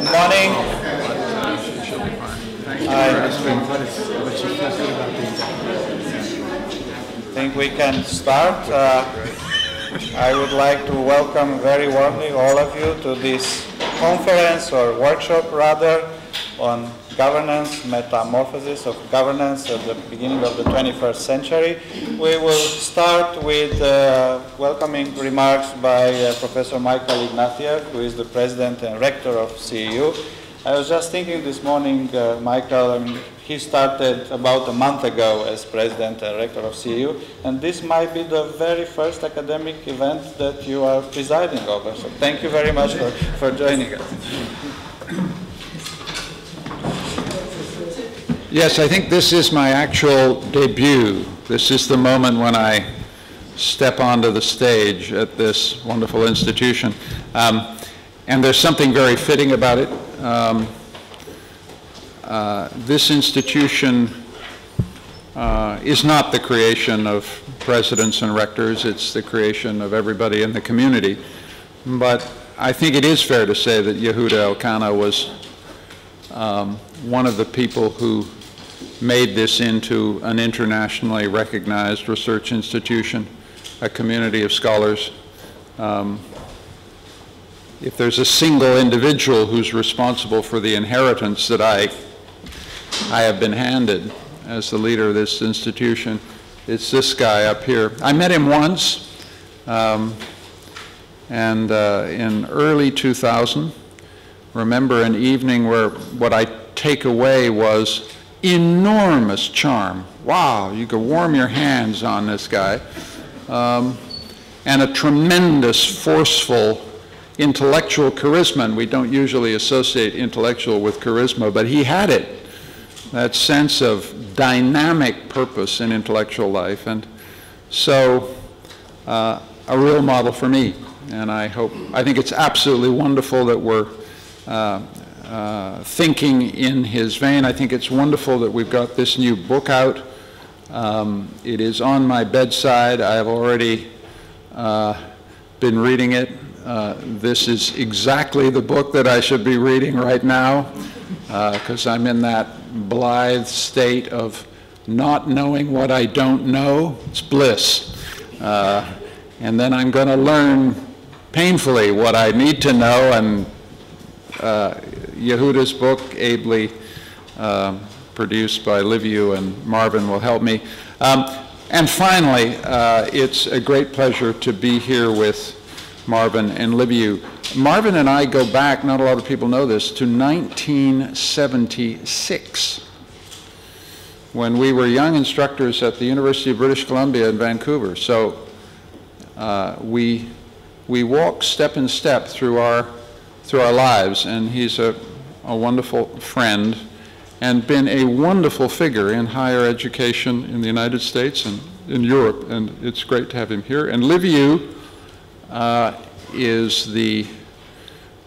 Good morning. I think we can start. Uh, I would like to welcome very warmly all of you to this conference or workshop rather on governance, metamorphosis of governance at the beginning of the 21st century. We will start with uh, welcoming remarks by uh, Professor Michael Ignatieff, who is the president and rector of CEU. I was just thinking this morning, uh, Michael, I mean, he started about a month ago as president and rector of CEU, and this might be the very first academic event that you are presiding over. So thank you very much for, for joining us. Yes, I think this is my actual debut. This is the moment when I step onto the stage at this wonderful institution. Um, and there's something very fitting about it. Um, uh, this institution uh, is not the creation of presidents and rectors, it's the creation of everybody in the community. But I think it is fair to say that Yehuda Elkana was um, one of the people who made this into an internationally recognized research institution, a community of scholars. Um, if there's a single individual who's responsible for the inheritance that I, I have been handed as the leader of this institution, it's this guy up here. I met him once, um, and uh, in early 2000, remember an evening where what I take away was enormous charm. Wow, you could warm your hands on this guy. Um, and a tremendous, forceful intellectual charisma. And we don't usually associate intellectual with charisma, but he had it. That sense of dynamic purpose in intellectual life. And so, uh, a real model for me. And I hope, I think it's absolutely wonderful that we're uh, uh, thinking in his vein. I think it's wonderful that we've got this new book out. Um, it is on my bedside. I have already uh, been reading it. Uh, this is exactly the book that I should be reading right now because uh, I'm in that blithe state of not knowing what I don't know. It's bliss. Uh, and then I'm going to learn painfully what I need to know and uh, Yehuda's book, ably uh, produced by Liviu and Marvin will help me. Um, and finally, uh, it's a great pleasure to be here with Marvin and Liviu. Marvin and I go back, not a lot of people know this, to 1976 when we were young instructors at the University of British Columbia in Vancouver. So uh, we, we walk step in step through our, through our lives, and he's a a wonderful friend, and been a wonderful figure in higher education in the United States and in Europe, and it's great to have him here. And Liviu uh, is the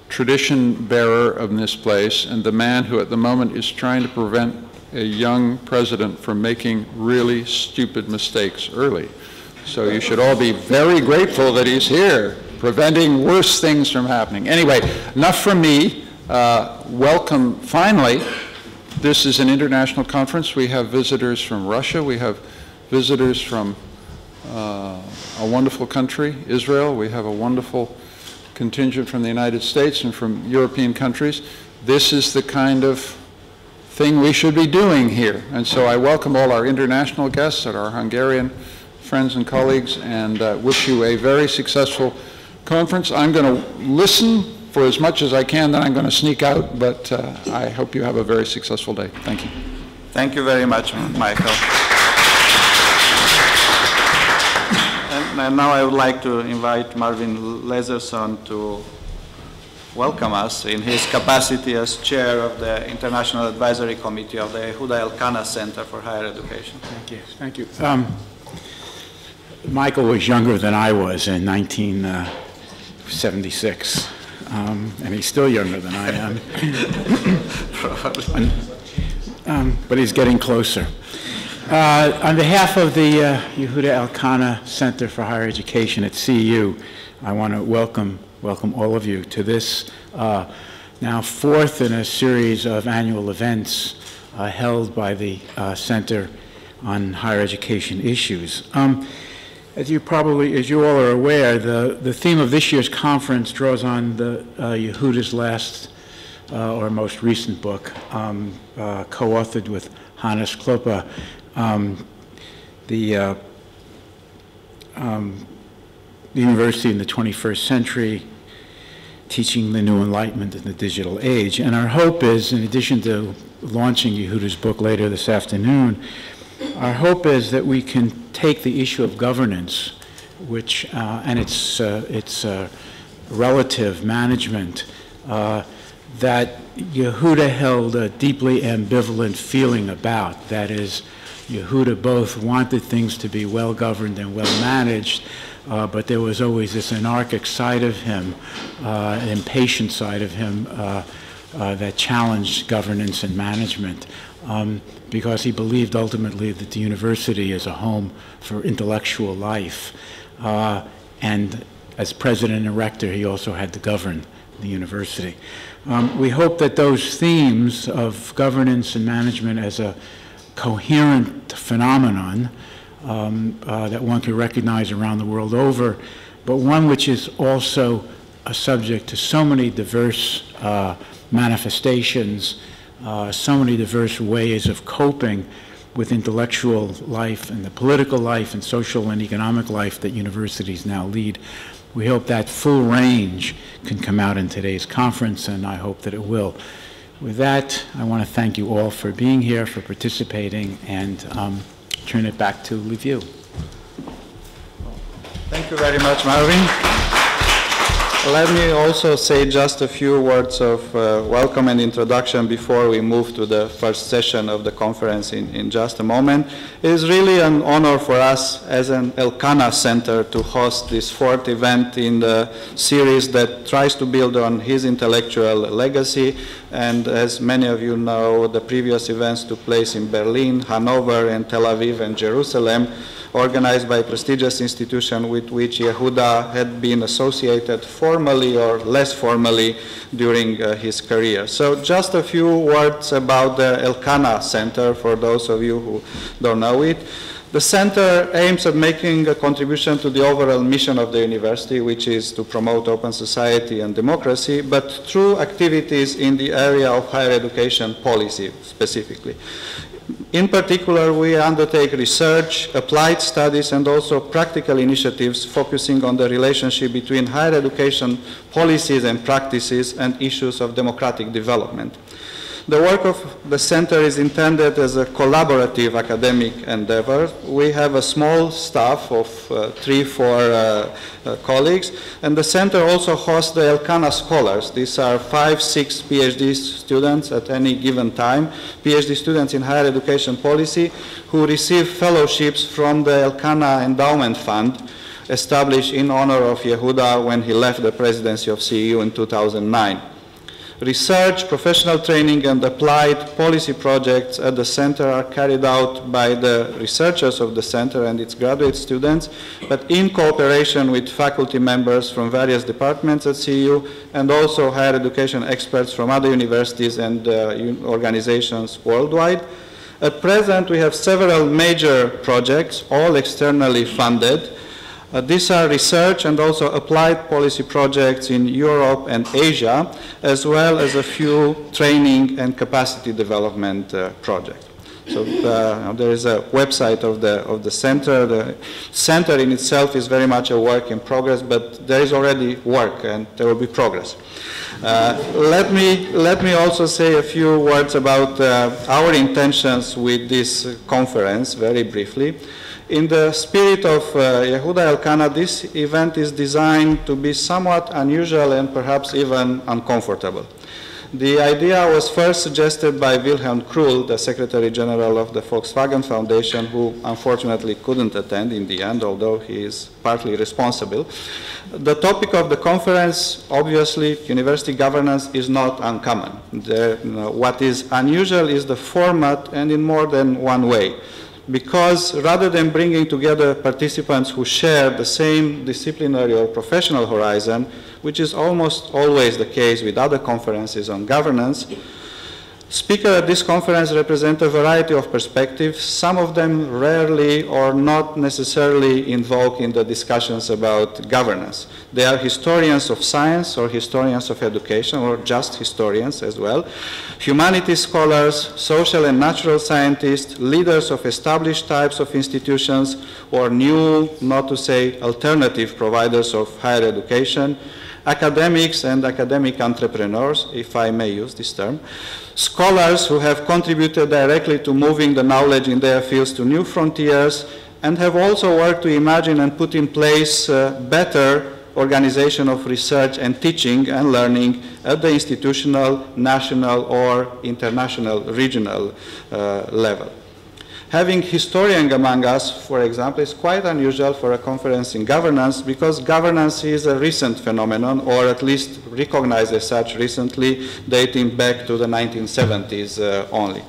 tradition bearer of this place and the man who at the moment is trying to prevent a young president from making really stupid mistakes early. So you should all be very grateful that he's here, preventing worse things from happening. Anyway, enough from me. Uh, welcome, finally, this is an international conference. We have visitors from Russia. We have visitors from uh, a wonderful country, Israel. We have a wonderful contingent from the United States and from European countries. This is the kind of thing we should be doing here. And so I welcome all our international guests and our Hungarian friends and colleagues and uh, wish you a very successful conference. I'm going to listen for as much as I can, then I'm going to sneak out, but uh, I hope you have a very successful day. Thank you. Thank you very much, Michael. and, and now I would like to invite Marvin Lazerson to welcome us in his capacity as chair of the International Advisory Committee of the Yehuda Elkana Center for Higher Education. Thank you. Thank you. Um, Michael was younger than I was in 1976. Um, and he's still younger than I am. um, but he's getting closer. Uh, on behalf of the uh, Yehuda Elkana Center for Higher Education at CEU, I want to welcome welcome all of you to this uh, now fourth in a series of annual events uh, held by the uh, Center on Higher Education Issues. Um, as you probably, as you all are aware, the, the theme of this year's conference draws on the uh, Yehuda's last uh, or most recent book, um, uh, co-authored with Hannes Klöpper, um, the, uh, um, the University in the 21st Century, Teaching the New Enlightenment in the Digital Age. And our hope is, in addition to launching Yehuda's book later this afternoon, our hope is that we can take the issue of governance, which uh, and its uh, its uh, relative management, uh, that Yehuda held a deeply ambivalent feeling about. That is, Yehuda both wanted things to be well governed and well managed, uh, but there was always this anarchic side of him, uh, impatient side of him that challenged governance and management. Um, because he believed ultimately that the university is a home for intellectual life. Uh, and as president and rector, he also had to govern the university. Um, we hope that those themes of governance and management as a coherent phenomenon um, uh, that one can recognize around the world over, but one which is also a subject to so many diverse uh, manifestations uh, so many diverse ways of coping with intellectual life and the political life and social and economic life that universities now lead. We hope that full range can come out in today's conference, and I hope that it will. With that, I want to thank you all for being here, for participating, and um, turn it back to Liviu. Thank you very much, Marvin. Let me also say just a few words of uh, welcome and introduction before we move to the first session of the conference in, in just a moment. It is really an honor for us as an Elkana Center to host this fourth event in the series that tries to build on his intellectual legacy. And as many of you know, the previous events took place in Berlin, Hanover, and Tel Aviv and Jerusalem organized by a prestigious institution with which Yehuda had been associated formally or less formally during uh, his career. So just a few words about the Elkana Center for those of you who don't know it. The center aims at making a contribution to the overall mission of the university, which is to promote open society and democracy, but through activities in the area of higher education policy specifically. In particular, we undertake research, applied studies, and also practical initiatives focusing on the relationship between higher education policies and practices and issues of democratic development. The work of the center is intended as a collaborative academic endeavor. We have a small staff of uh, three, four uh, uh, colleagues, and the center also hosts the Elkana Scholars. These are five, six PhD students at any given time, PhD students in higher education policy, who receive fellowships from the Elkana Endowment Fund, established in honor of Yehuda when he left the presidency of CEU in 2009. Research, professional training, and applied policy projects at the center are carried out by the researchers of the center and its graduate students, but in cooperation with faculty members from various departments at CEU and also higher education experts from other universities and uh, organizations worldwide. At present, we have several major projects, all externally funded, uh, these are research and also applied policy projects in Europe and Asia, as well as a few training and capacity development uh, projects. So uh, there is a website of the of the center. The center in itself is very much a work in progress, but there is already work and there will be progress. Uh, let me let me also say a few words about uh, our intentions with this conference, very briefly. In the spirit of uh, Yehuda Elkana, this event is designed to be somewhat unusual and perhaps even uncomfortable. The idea was first suggested by Wilhelm Krull, the Secretary General of the Volkswagen Foundation, who unfortunately couldn't attend in the end, although he is partly responsible. The topic of the conference, obviously, university governance is not uncommon. The, you know, what is unusual is the format and in more than one way. Because rather than bringing together participants who share the same disciplinary or professional horizon, which is almost always the case with other conferences on governance, Speakers at this conference represent a variety of perspectives, some of them rarely or not necessarily involved in the discussions about governance. They are historians of science or historians of education or just historians as well, humanities scholars, social and natural scientists, leaders of established types of institutions or new, not to say alternative providers of higher education, academics and academic entrepreneurs, if I may use this term, scholars who have contributed directly to moving the knowledge in their fields to new frontiers, and have also worked to imagine and put in place uh, better organization of research and teaching and learning at the institutional, national, or international regional uh, level. Having historian among us, for example, is quite unusual for a conference in governance because governance is a recent phenomenon, or at least recognized as such recently, dating back to the 1970s uh, only.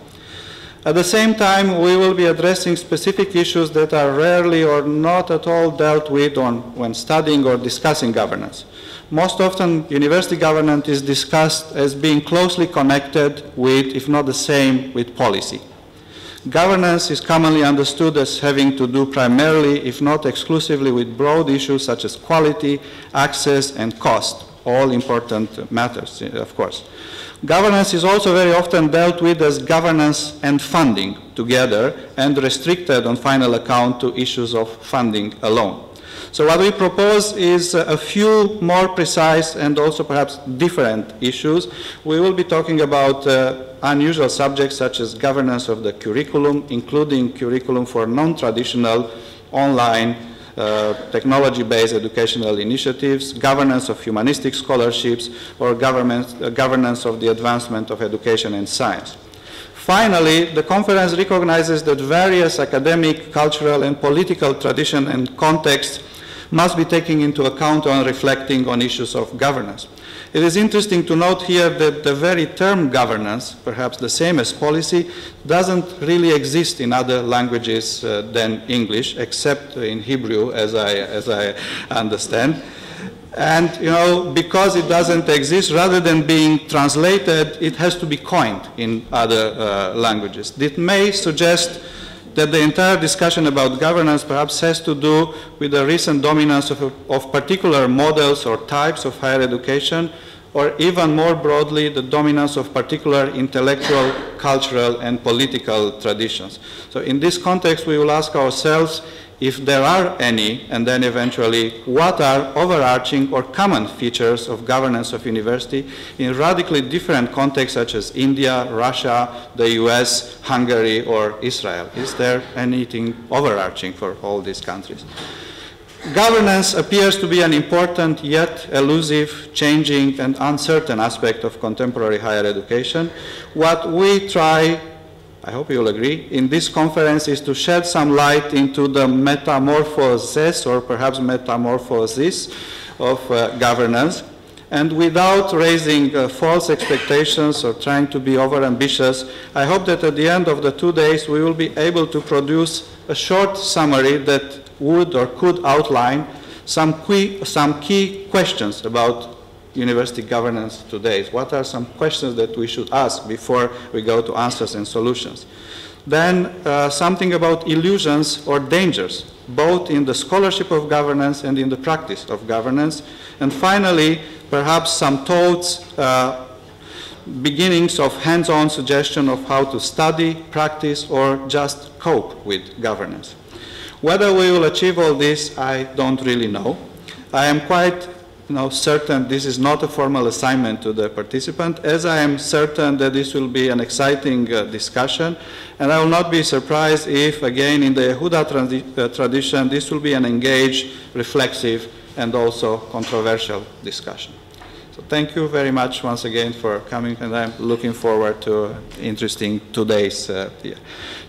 At the same time, we will be addressing specific issues that are rarely or not at all dealt with on, when studying or discussing governance. Most often, university governance is discussed as being closely connected with, if not the same, with policy. Governance is commonly understood as having to do primarily, if not exclusively, with broad issues such as quality, access, and cost, all important matters, eh, of course. Governance is also very often dealt with as governance and funding together and restricted on final account to issues of funding alone. So what we propose is a few more precise and also perhaps different issues. We will be talking about uh, unusual subjects such as governance of the curriculum, including curriculum for non-traditional online uh, technology-based educational initiatives, governance of humanistic scholarships, or uh, governance of the advancement of education and science. Finally, the conference recognizes that various academic, cultural, and political tradition and contexts must be taken into account when reflecting on issues of governance. It is interesting to note here that the very term governance, perhaps the same as policy, doesn't really exist in other languages uh, than English, except in Hebrew, as I, as I understand. And, you know, because it doesn't exist, rather than being translated, it has to be coined in other uh, languages. It may suggest that the entire discussion about governance perhaps has to do with the recent dominance of, of particular models or types of higher education, or even more broadly, the dominance of particular intellectual, cultural, and political traditions. So in this context, we will ask ourselves if there are any, and then eventually what are overarching or common features of governance of university in radically different contexts such as India, Russia, the US, Hungary, or Israel. Is there anything overarching for all these countries? Governance appears to be an important yet elusive, changing, and uncertain aspect of contemporary higher education. What we try I hope you'll agree, in this conference is to shed some light into the metamorphosis or perhaps metamorphosis of uh, governance. And without raising uh, false expectations or trying to be overambitious, I hope that at the end of the two days we will be able to produce a short summary that would or could outline some key, some key questions about university governance today. What are some questions that we should ask before we go to answers and solutions? Then uh, something about illusions or dangers, both in the scholarship of governance and in the practice of governance. And finally, perhaps some thoughts, uh, beginnings of hands-on suggestion of how to study, practice, or just cope with governance. Whether we will achieve all this, I don't really know. I am quite know, certain this is not a formal assignment to the participant, as I am certain that this will be an exciting uh, discussion, and I will not be surprised if, again, in the Yehuda uh, tradition, this will be an engaged, reflexive, and also controversial discussion. So thank you very much once again for coming, and I'm looking forward to interesting two days uh, here.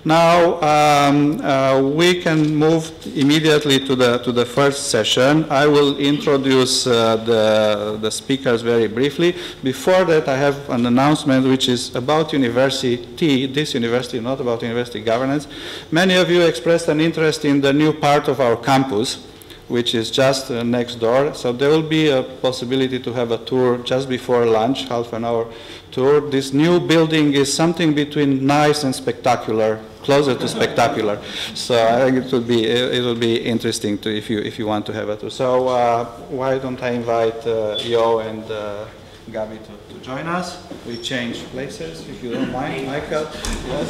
Now um, uh, we can move immediately to the to the first session. I will introduce uh, the the speakers very briefly. Before that, I have an announcement which is about university. This university, not about university governance. Many of you expressed an interest in the new part of our campus which is just uh, next door. So there will be a possibility to have a tour just before lunch, half an hour tour. This new building is something between nice and spectacular, closer to spectacular. So I think it would be it, will be interesting to if you if you want to have a tour. So uh, why don't I invite uh, Jo and uh, Gabi to, to join us? We change places if you don't mind, Michael. Yes.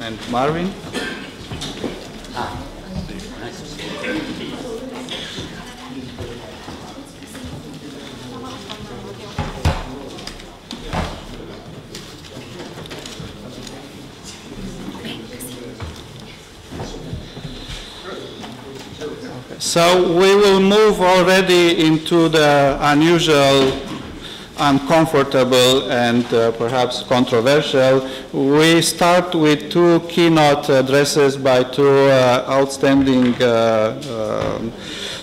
And Marvin. Ah. So we will move already into the unusual, uncomfortable, and uh, perhaps controversial. We start with two keynote addresses by two uh, outstanding uh, um,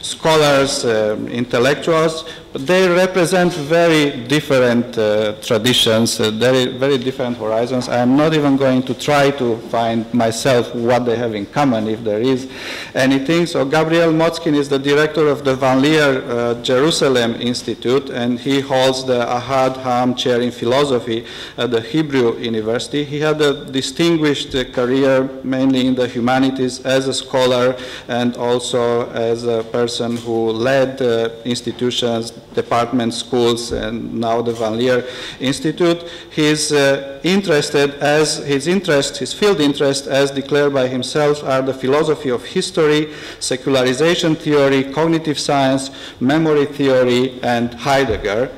scholars, uh, They represent very different uh, traditions, uh, very, very different horizons. I am not even going to try to find myself what they have in common, if there is anything. So Gabriel Motzkin is the director of the Van Leer uh, Jerusalem Institute, and he holds the Ahad Ha'am Chair in Philosophy at the Hebrew University. He had a distinguished uh, career, mainly in the humanities, as a scholar and also as a person who led uh, institutions department schools and now the Van Leer Institute. He's uh, interested as his interest, his field interest as declared by himself are the philosophy of history, secularization theory, cognitive science, memory theory, and Heidegger.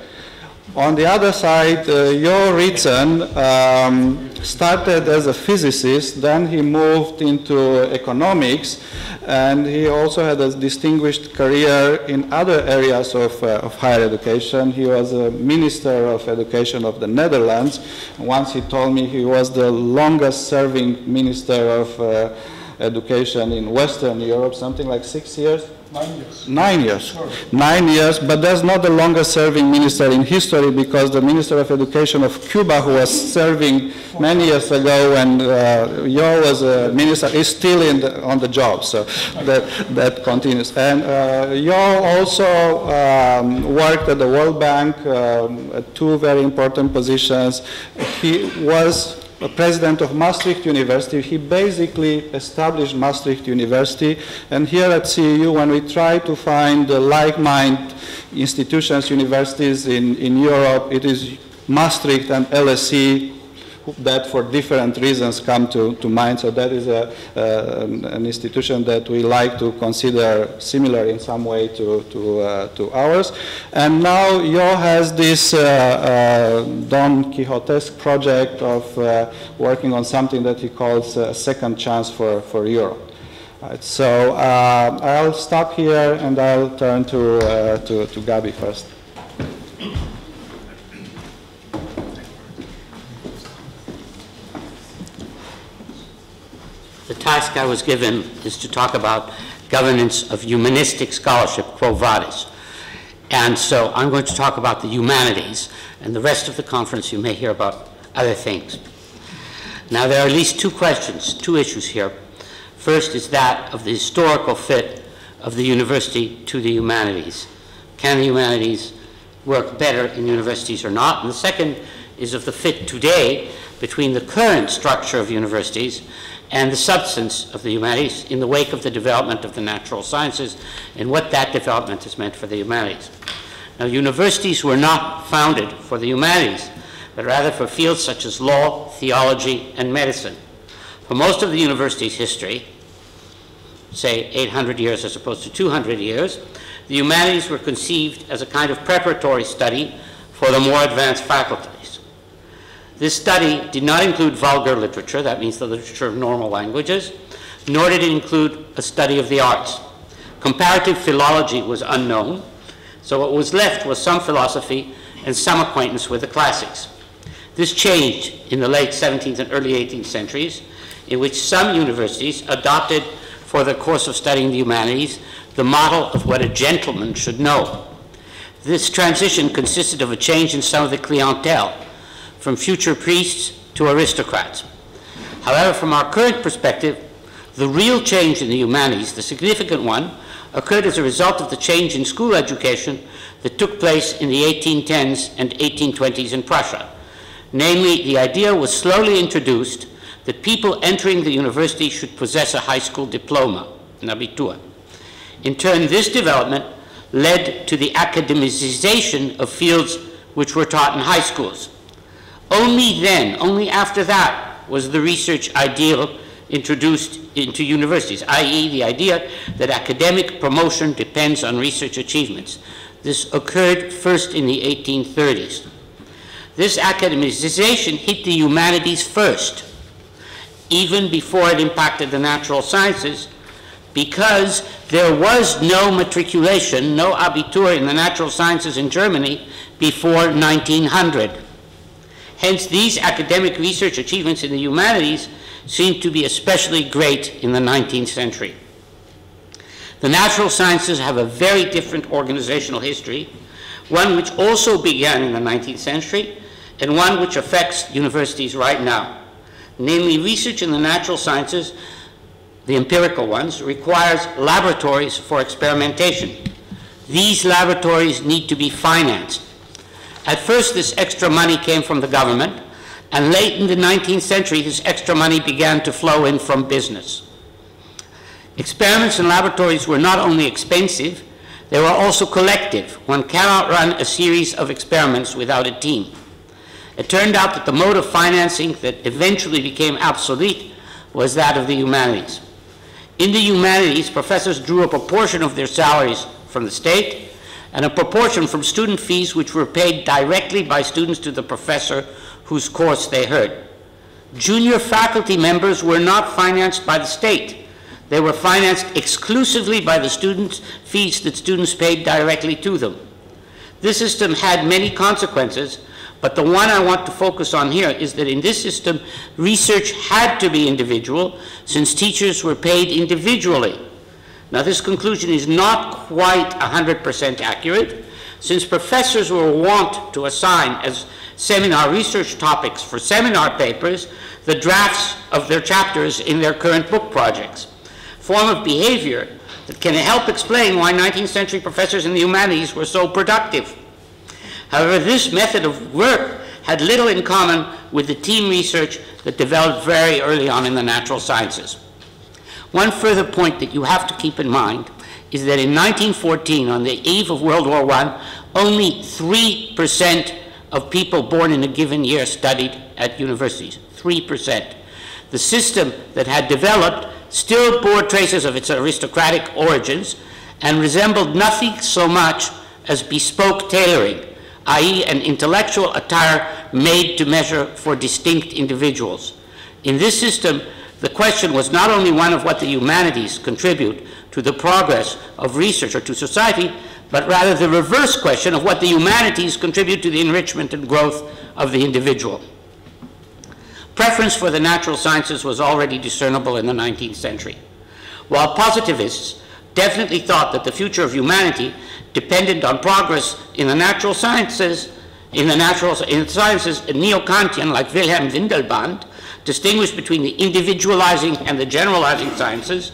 On the other side, uh, Jo Ritzen um, started as a physicist, then he moved into economics, and he also had a distinguished career in other areas of, uh, of higher education. He was a minister of education of the Netherlands. Once he told me he was the longest serving minister of uh, education in Western Europe, something like six years. Nine years. Nine years. Nine years, but that's not the longest serving minister in history because the Minister of Education of Cuba, who was serving many years ago when uh, Jo was a minister, is still the, on the job. So that, that continues. And uh, Jo also um, worked at the World Bank, um, at two very important positions. He was president of Maastricht University. He basically established Maastricht University. And here at CEU, when we try to find like-minded institutions, universities in, in Europe, it is Maastricht and LSE that for different reasons come to, to mind. So that is a, uh, an institution that we like to consider similar in some way to, to, uh, to ours. And now Jo has this uh, uh Don Quixotesque project of uh, working on something that he calls a second chance for, for Europe. Right, so uh, I'll stop here and I'll turn to, to, to Gabi first. Task I was given is to talk about governance of humanistic scholarship, quo vadis. And so I'm going to talk about the humanities, and the rest of the conference you may hear about other things. Now, there are at least two questions, two issues here. First is that of the historical fit of the university to the humanities. Can the humanities work better in universities or not? And the second is of the fit today between the current structure of universities and the substance of the humanities in the wake of the development of the natural sciences and what that development has meant for the humanities. Now, universities were not founded for the humanities, but rather for fields such as law, theology, and medicine. For most of the university's history, say 800 years as opposed to 200 years, the humanities were conceived as a kind of preparatory study for the more advanced faculty. This study did not include vulgar literature, that means the literature of normal languages, nor did it include a study of the arts. Comparative philology was unknown. So what was left was some philosophy and some acquaintance with the classics. This changed in the late 17th and early 18th centuries, in which some universities adopted for the course of studying the humanities the model of what a gentleman should know. This transition consisted of a change in some of the clientele, from future priests to aristocrats. However, from our current perspective, the real change in the humanities, the significant one, occurred as a result of the change in school education that took place in the 1810s and 1820s in Prussia. Namely, the idea was slowly introduced that people entering the university should possess a high school diploma, an abitur. In turn, this development led to the academicization of fields which were taught in high schools. Only then, only after that, was the research ideal introduced into universities, i.e., the idea that academic promotion depends on research achievements. This occurred first in the 1830s. This academicization hit the humanities first, even before it impacted the natural sciences, because there was no matriculation, no Abitur in the natural sciences in Germany before 1900. Hence, these academic research achievements in the humanities seem to be especially great in the 19th century. The natural sciences have a very different organizational history, one which also began in the 19th century and one which affects universities right now. Namely, research in the natural sciences, the empirical ones, requires laboratories for experimentation. These laboratories need to be financed. At first, this extra money came from the government, and late in the 19th century, this extra money began to flow in from business. Experiments in laboratories were not only expensive, they were also collective. One cannot run a series of experiments without a team. It turned out that the mode of financing that eventually became obsolete was that of the humanities. In the humanities, professors drew a proportion of their salaries from the state and a proportion from student fees which were paid directly by students to the professor whose course they heard. Junior faculty members were not financed by the state. They were financed exclusively by the students' fees that students paid directly to them. This system had many consequences, but the one I want to focus on here is that in this system, research had to be individual since teachers were paid individually. Now, this conclusion is not quite 100% accurate, since professors were wont to assign as seminar research topics for seminar papers the drafts of their chapters in their current book projects. Form of behavior that can help explain why 19th century professors in the humanities were so productive. However, this method of work had little in common with the team research that developed very early on in the natural sciences. One further point that you have to keep in mind is that in 1914, on the eve of World War I, only 3% of people born in a given year studied at universities. 3%. The system that had developed still bore traces of its aristocratic origins and resembled nothing so much as bespoke tailoring, i.e., an intellectual attire made to measure for distinct individuals. In this system, the question was not only one of what the humanities contribute to the progress of research or to society, but rather the reverse question of what the humanities contribute to the enrichment and growth of the individual. Preference for the natural sciences was already discernible in the 19th century. While positivists definitely thought that the future of humanity depended on progress in the natural sciences, in the natural in sciences, neo-Kantian like Wilhelm Windelband distinguished between the individualizing and the generalizing sciences,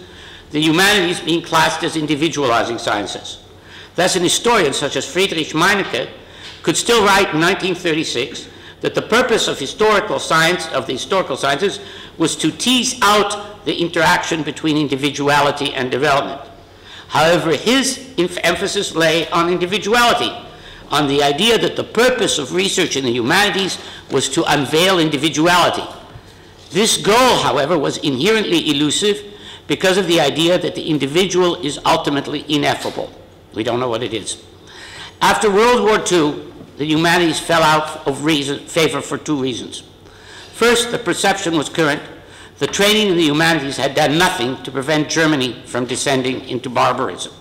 the humanities being classed as individualizing sciences. Thus, an historian such as Friedrich Meinecke could still write in 1936 that the purpose of historical science, of the historical sciences, was to tease out the interaction between individuality and development. However, his emphasis lay on individuality, on the idea that the purpose of research in the humanities was to unveil individuality. This goal, however, was inherently elusive because of the idea that the individual is ultimately ineffable. We don't know what it is. After World War II, the humanities fell out of reason, favor for two reasons. First, the perception was current. The training in the humanities had done nothing to prevent Germany from descending into barbarism.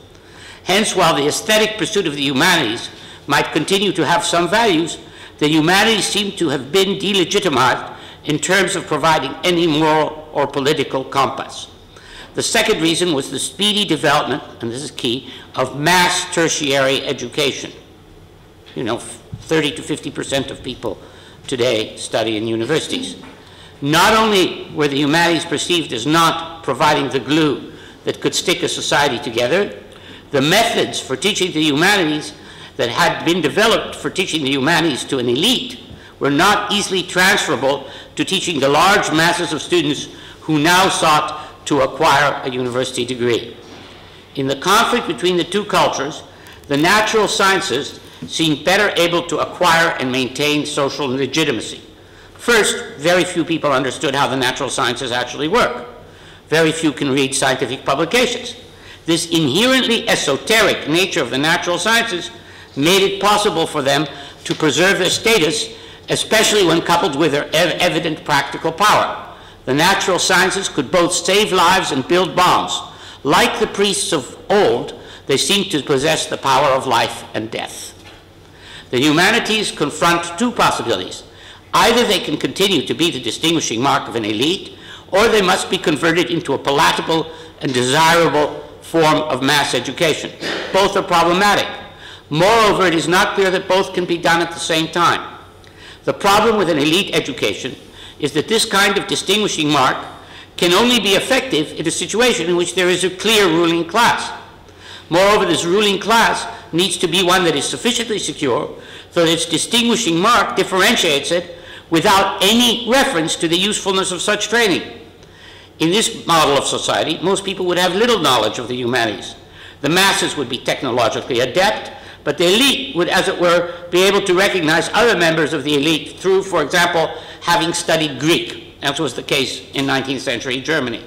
Hence, while the aesthetic pursuit of the humanities might continue to have some values, the humanities seem to have been delegitimized in terms of providing any moral or political compass. The second reason was the speedy development, and this is key, of mass tertiary education. You know, 30 to 50 percent of people today study in universities. Not only were the humanities perceived as not providing the glue that could stick a society together, the methods for teaching the humanities that had been developed for teaching the humanities to an elite were not easily transferable to teaching the large masses of students who now sought to acquire a university degree. In the conflict between the two cultures, the natural sciences seemed better able to acquire and maintain social legitimacy. First, very few people understood how the natural sciences actually work. Very few can read scientific publications. This inherently esoteric nature of the natural sciences made it possible for them to preserve their status, especially when coupled with their ev evident practical power. The natural sciences could both save lives and build bombs. Like the priests of old, they seem to possess the power of life and death. The humanities confront two possibilities. Either they can continue to be the distinguishing mark of an elite, or they must be converted into a palatable and desirable form of mass education. Both are problematic. Moreover, it is not clear that both can be done at the same time. The problem with an elite education is that this kind of distinguishing mark can only be effective in a situation in which there is a clear ruling class. Moreover, this ruling class needs to be one that is sufficiently secure so that its distinguishing mark differentiates it without any reference to the usefulness of such training. In this model of society, most people would have little knowledge of the humanities. The masses would be technologically adept, but the elite would, as it were, be able to recognize other members of the elite through, for example, having studied Greek, as was the case in 19th century Germany.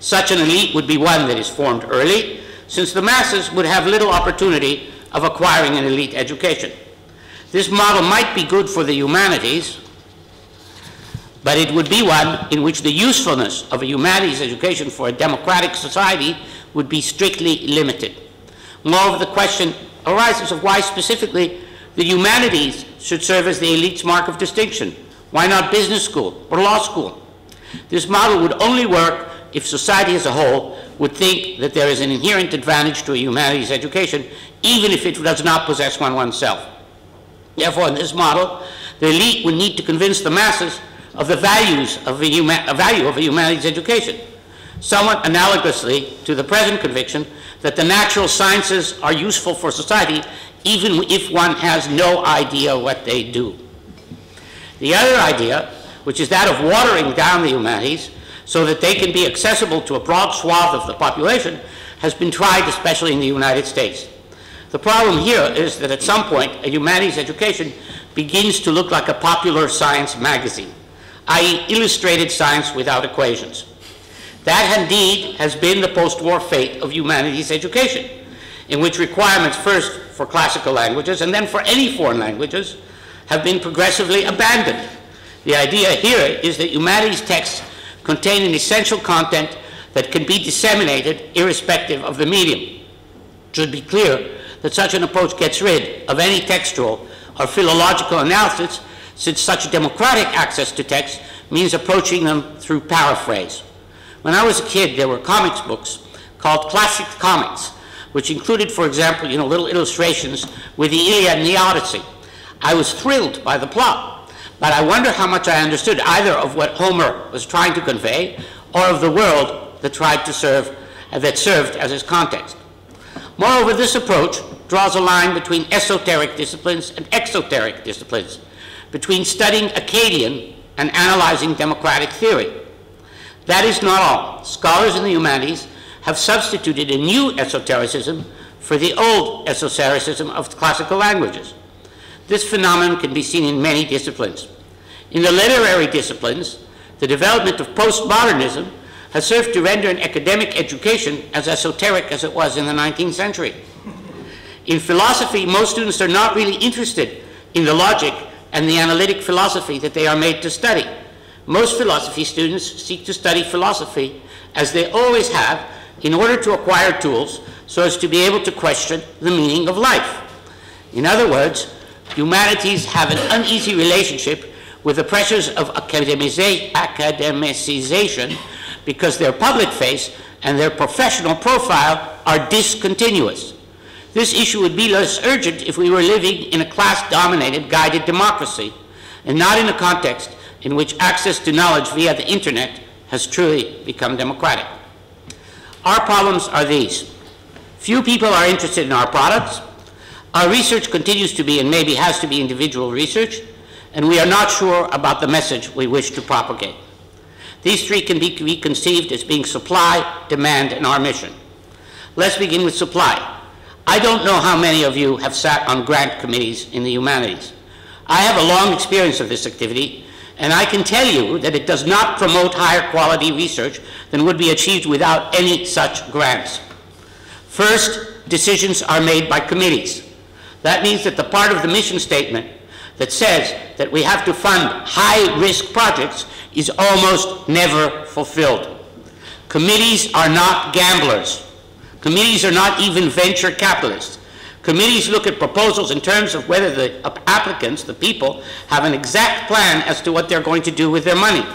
Such an elite would be one that is formed early, since the masses would have little opportunity of acquiring an elite education. This model might be good for the humanities, but it would be one in which the usefulness of a humanities education for a democratic society would be strictly limited. Moreover, the question arises of why specifically the humanities should serve as the elite's mark of distinction. Why not business school or law school? This model would only work if society as a whole would think that there is an inherent advantage to a humanities education, even if it does not possess one oneself. Therefore, in this model, the elite would need to convince the masses of the values of a, value of a humanities education, somewhat analogously to the present conviction that the natural sciences are useful for society, even if one has no idea what they do. The other idea, which is that of watering down the humanities so that they can be accessible to a broad swath of the population, has been tried, especially in the United States. The problem here is that at some point, a humanities education begins to look like a popular science magazine, i.e., illustrated science without equations. That indeed has been the post-war fate of humanities education, in which requirements first for classical languages and then for any foreign languages have been progressively abandoned. The idea here is that humanities texts contain an essential content that can be disseminated irrespective of the medium. It should be clear that such an approach gets rid of any textual or philological analysis, since such democratic access to texts means approaching them through paraphrase. When I was a kid, there were comics books called classic comics, which included, for example, you know, little illustrations with the Iliad and the Odyssey. I was thrilled by the plot, but I wonder how much I understood either of what Homer was trying to convey or of the world that tried to serve, uh, that served as his context. Moreover, this approach draws a line between esoteric disciplines and exoteric disciplines, between studying Akkadian and analyzing democratic theory. That is not all. Scholars in the humanities have substituted a new esotericism for the old esotericism of classical languages. This phenomenon can be seen in many disciplines. In the literary disciplines, the development of postmodernism has served to render an academic education as esoteric as it was in the 19th century. In philosophy, most students are not really interested in the logic and the analytic philosophy that they are made to study. Most philosophy students seek to study philosophy, as they always have, in order to acquire tools so as to be able to question the meaning of life. In other words, humanities have an uneasy relationship with the pressures of academicization because their public face and their professional profile are discontinuous. This issue would be less urgent if we were living in a class-dominated guided democracy and not in a context in which access to knowledge via the internet has truly become democratic. Our problems are these. Few people are interested in our products. Our research continues to be and maybe has to be individual research, and we are not sure about the message we wish to propagate. These three can be, conceived as being supply, demand, and our mission. Let's begin with supply. I don't know how many of you have sat on grant committees in the humanities. I have a long experience of this activity, and I can tell you that it does not promote higher quality research than would be achieved without any such grants. First, decisions are made by committees. That means that the part of the mission statement that says that we have to fund high-risk projects is almost never fulfilled. Committees are not gamblers. Committees are not even venture capitalists. Committees look at proposals in terms of whether the applicants, the people, have an exact plan as to what they're going to do with their money.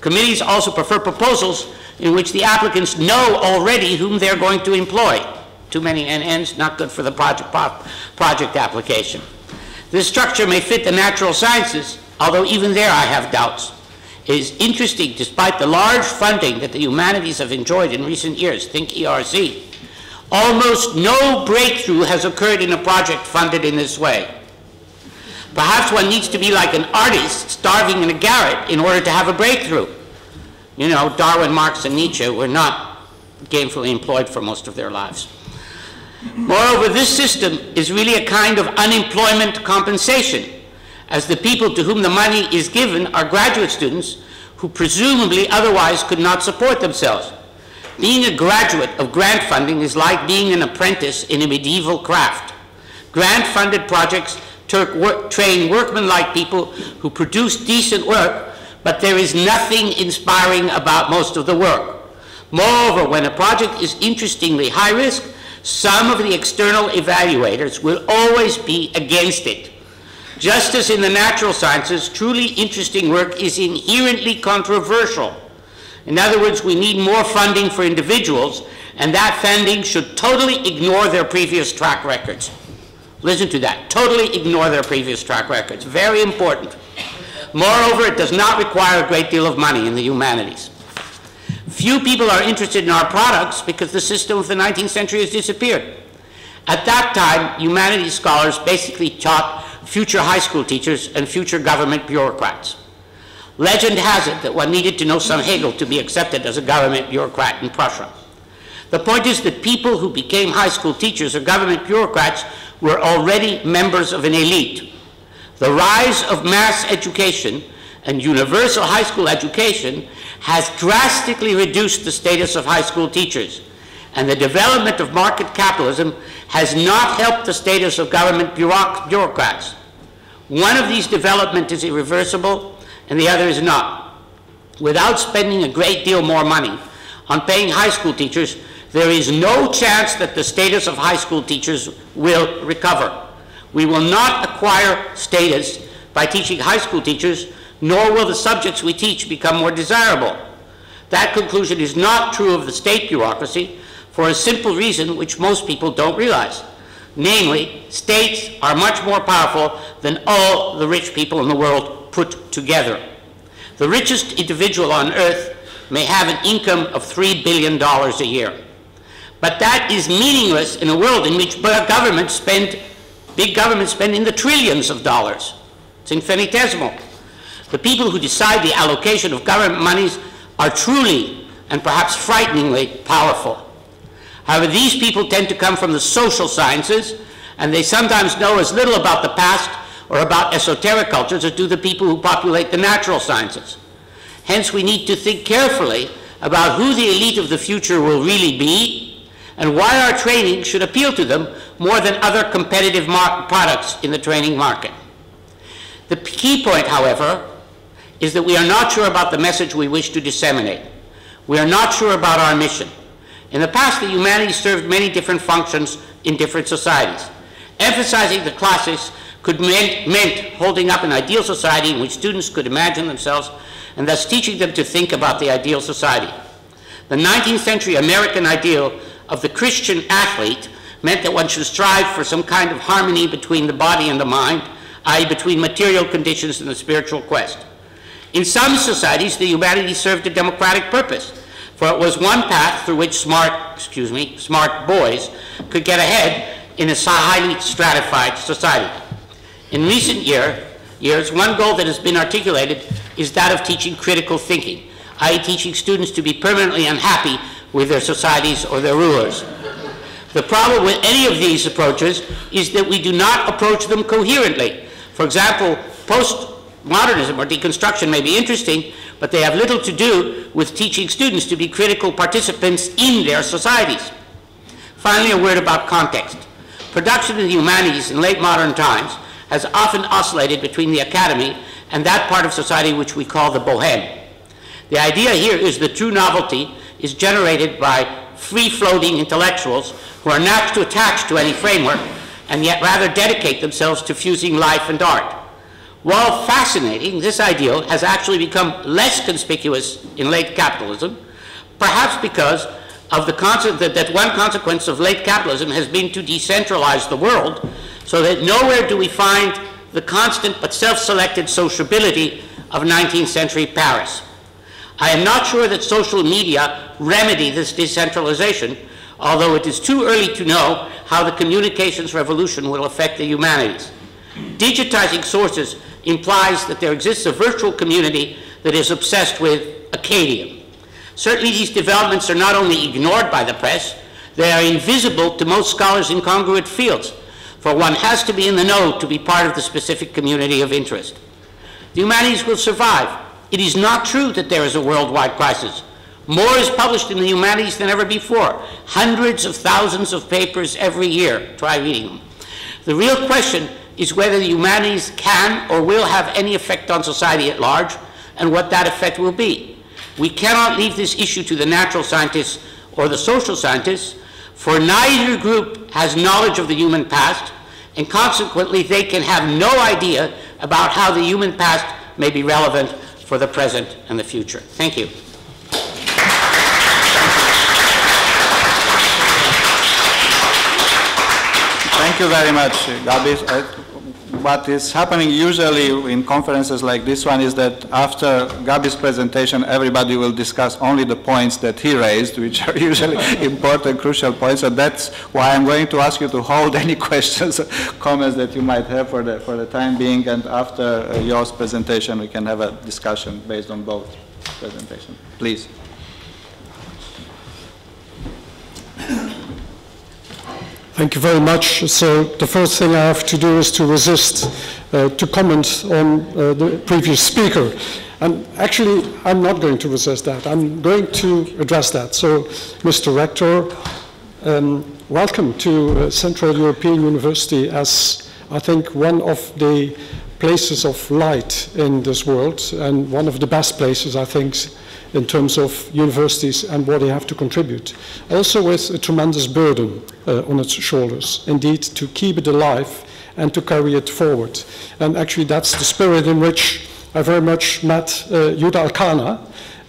Committees also prefer proposals in which the applicants know already whom they're going to employ. Too many NNs, not good for the project, project application. This structure may fit the natural sciences, although even there I have doubts. It is interesting, despite the large funding that the humanities have enjoyed in recent years, think ERC, almost no breakthrough has occurred in a project funded in this way. Perhaps one needs to be like an artist starving in a garret in order to have a breakthrough. You know, Darwin, Marx, and Nietzsche were not gainfully employed for most of their lives. Moreover, this system is really a kind of unemployment compensation, as the people to whom the money is given are graduate students who presumably otherwise could not support themselves. Being a graduate of grant funding is like being an apprentice in a medieval craft. Grant-funded projects work, train workmen-like people who produce decent work, but there is nothing inspiring about most of the work. Moreover, when a project is interestingly high risk, some of the external evaluators will always be against it. Just as in the natural sciences, truly interesting work is inherently controversial. In other words, we need more funding for individuals, and that funding should totally ignore their previous track records. Listen to that. Totally ignore their previous track records. Very important. Moreover, it does not require a great deal of money in the humanities. Few people are interested in our products because the system of the 19th century has disappeared. At that time, humanities scholars basically taught future high school teachers and future government bureaucrats. Legend has it that one needed to know some Hegel to be accepted as a government bureaucrat in Prussia. The point is that people who became high school teachers or government bureaucrats were already members of an elite. The rise of mass education and universal high school education has drastically reduced the status of high school teachers, and the development of market capitalism has not helped the status of government bureaucrats. One of these developments is irreversible, and the other is not. Without spending a great deal more money on paying high school teachers, there is no chance that the status of high school teachers will recover. We will not acquire status by teaching high school teachers nor will the subjects we teach become more desirable. That conclusion is not true of the state bureaucracy for a simple reason which most people don't realize. Namely, states are much more powerful than all the rich people in the world put together. The richest individual on earth may have an income of $3 billion a year. But that is meaningless in a world in which governments spend, big governments spend in the trillions of dollars. It's infinitesimal. The people who decide the allocation of government monies are truly and perhaps frighteningly powerful. However, these people tend to come from the social sciences, and they sometimes know as little about the past or about esoteric cultures as do the people who populate the natural sciences. Hence, we need to think carefully about who the elite of the future will really be and why our training should appeal to them more than other competitive products in the training market. The key point, however, is that we are not sure about the message we wish to disseminate. We are not sure about our mission. In the past, the humanities served many different functions in different societies. Emphasizing the classics could meant, meant holding up an ideal society in which students could imagine themselves and thus teaching them to think about the ideal society. The 19th century American ideal of the Christian athlete meant that one should strive for some kind of harmony between the body and the mind, i.e., between material conditions and the spiritual quest. In some societies, the humanities served a democratic purpose, for it was one path through which smart, excuse me, smart boys could get ahead in a highly stratified society. In recent year, years, one goal that has been articulated is that of teaching critical thinking, i.e. teaching students to be permanently unhappy with their societies or their rulers. The problem with any of these approaches is that we do not approach them coherently. For example, postmodernism or deconstruction may be interesting, but they have little to do with teaching students to be critical participants in their societies. Finally, a word about context. Production in the humanities in late modern times has often oscillated between the academy and that part of society which we call the bohème. The idea here is the true novelty is generated by free-floating intellectuals who are not attached to any framework and yet rather dedicate themselves to fusing life and art. While fascinating, this ideal has actually become less conspicuous in late capitalism, perhaps because of the concept that, that one consequence of late capitalism has been to decentralize the world so that nowhere do we find the constant but self-selected sociability of 19th century Paris. I am not sure that social media remedy this decentralization, although it is too early to know how the communications revolution will affect the humanities. Digitizing sources implies that there exists a virtual community that is obsessed with Akkadian. Certainly these developments are not only ignored by the press, they are invisible to most scholars in congruent fields, for one has to be in the know to be part of the specific community of interest. The humanities will survive. It is not true that there is a worldwide crisis. More is published in the humanities than ever before. Hundreds of thousands of papers every year. Try reading them. The real question is whether the humanities can or will have any effect on society at large and what that effect will be. We cannot leave this issue to the natural scientists or the social scientists, for neither group has knowledge of the human past, and consequently they can have no idea about how the human past may be relevant for the present and the future. Thank you. Thank you very much, Gabi. Uh, What is happening usually in conferences like this one is that after Gabi's presentation, everybody will discuss only the points that he raised, which are usually important, crucial points. And that's why I'm going to ask you to hold any questions, comments that you might have for the, for the time being. And after uh, yours presentation, we can have a discussion based on both presentations. Please. Thank you very much. So the first thing I have to do is to resist uh, to comment on uh, the previous speaker. And actually, I'm not going to resist that. I'm going to address that. So, Mr. Rector, um, welcome to uh, Central European University as, I think, one of the places of light in this world and one of the best places, I think, in terms of universities and what they have to contribute. Also with a tremendous burden uh, on its shoulders, indeed, to keep it alive and to carry it forward. And actually that's the spirit in which I very much met uh, Yehuda Elkana.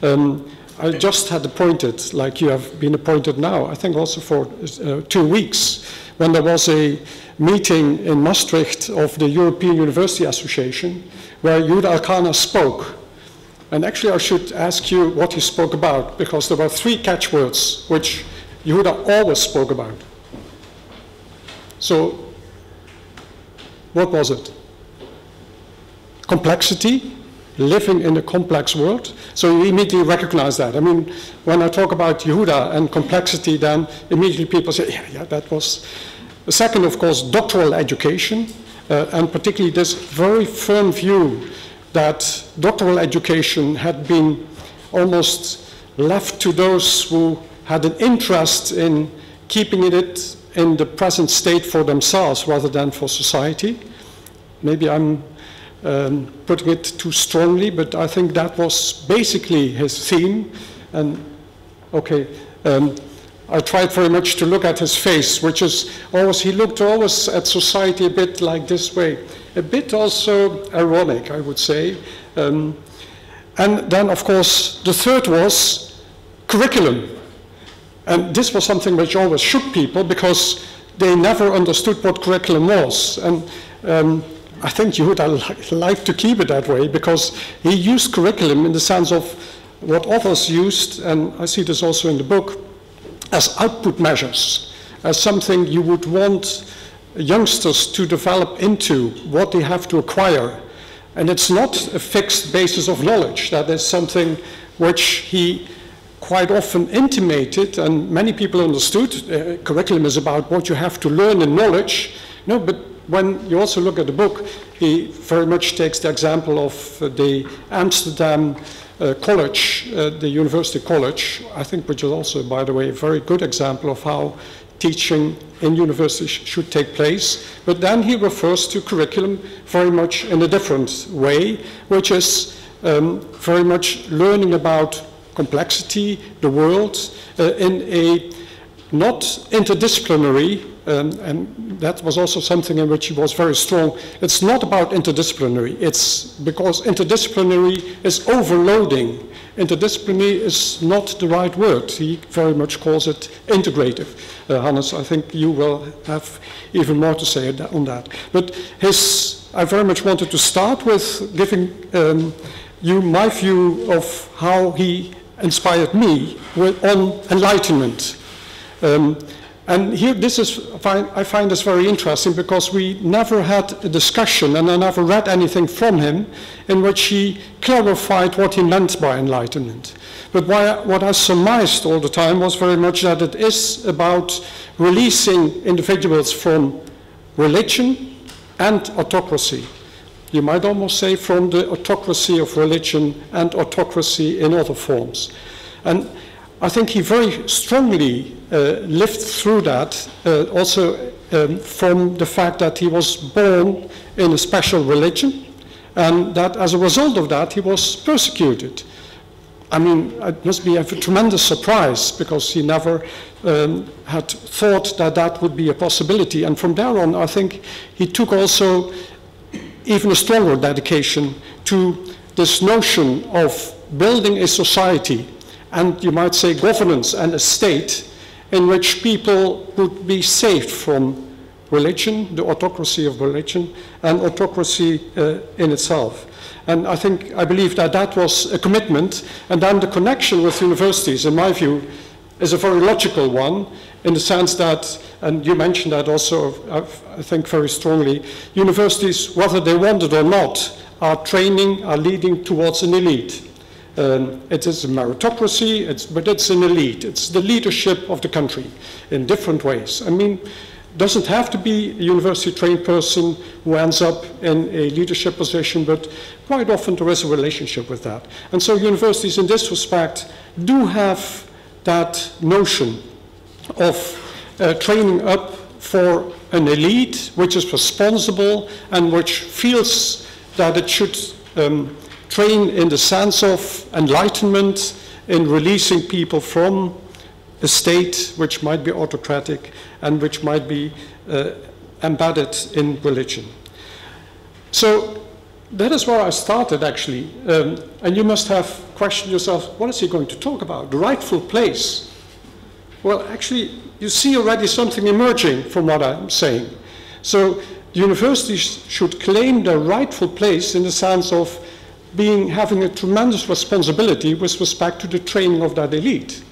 Um, I just had appointed, like you have been appointed now, I think also for uh, two weeks, when there was a meeting in Maastricht of the European University Association, where Yehuda Elkana spoke and actually, I should ask you what he spoke about, because there were three catchwords which Yehuda always spoke about. So, what was it? Complexity, living in a complex world. So you immediately recognize that. I mean, when I talk about Yehuda and complexity, then immediately people say, yeah, yeah, that was. The second, of course, doctoral education, uh, and particularly this very firm view that doctoral education had been almost left to those who had an interest in keeping it in the present state for themselves rather than for society. Maybe I'm um, putting it too strongly, but I think that was basically his theme. And okay, um, I tried very much to look at his face, which is always, he looked always at society a bit like this way, a bit also ironic, I would say. Um, and then, of course, the third was curriculum. And this was something which always shook people because they never understood what curriculum was. And um, I think you would like to keep it that way because he used curriculum in the sense of what others used, and I see this also in the book, as output measures, as something you would want youngsters to develop into, what they have to acquire. And it's not a fixed basis of knowledge. That is something which he quite often intimated, and many people understood. Uh, curriculum is about what you have to learn in knowledge. No, but when you also look at the book, he very much takes the example of uh, the Amsterdam uh, college, uh, the University College, I think, which is also, by the way, a very good example of how teaching in universities should take place. But then he refers to curriculum very much in a different way, which is um, very much learning about complexity, the world, uh, in a not interdisciplinary um, and that was also something in which he was very strong. It's not about interdisciplinary. It's because interdisciplinary is overloading. Interdisciplinary is not the right word. He very much calls it integrative. Uh, Hannes, I think you will have even more to say on that. But his, I very much wanted to start with giving um, you my view of how he inspired me with, on enlightenment. Um, and here, this is, I find this very interesting because we never had a discussion, and I never read anything from him in which he clarified what he meant by enlightenment. But what I surmised all the time was very much that it is about releasing individuals from religion and autocracy. You might almost say from the autocracy of religion and autocracy in other forms. And I think he very strongly lived through that, uh, also um, from the fact that he was born in a special religion, and that as a result of that, he was persecuted. I mean, it must be a tremendous surprise because he never um, had thought that that would be a possibility. And from there on, I think he took also even a stronger dedication to this notion of building a society and you might say governance and a state in which people would be saved from religion, the autocracy of religion, and autocracy uh, in itself. And I think, I believe that that was a commitment, and then the connection with universities, in my view, is a very logical one, in the sense that, and you mentioned that also, I think very strongly, universities, whether they want it or not, are training, are leading towards an elite. Um, it is a meritocracy, it's, but it's an elite. It's the leadership of the country in different ways. I mean, doesn't have to be a university trained person who ends up in a leadership position, but quite often there is a relationship with that. And so universities in this respect do have that notion of uh, training up for an elite which is responsible and which feels that it should um, train in the sense of enlightenment in releasing people from a state which might be autocratic and which might be uh, embedded in religion. So that is where I started actually. Um, and you must have questioned yourself, what is he going to talk about? The rightful place. Well, actually, you see already something emerging from what I'm saying. So universities should claim their rightful place in the sense of being, having a tremendous responsibility with respect to the training of that elite.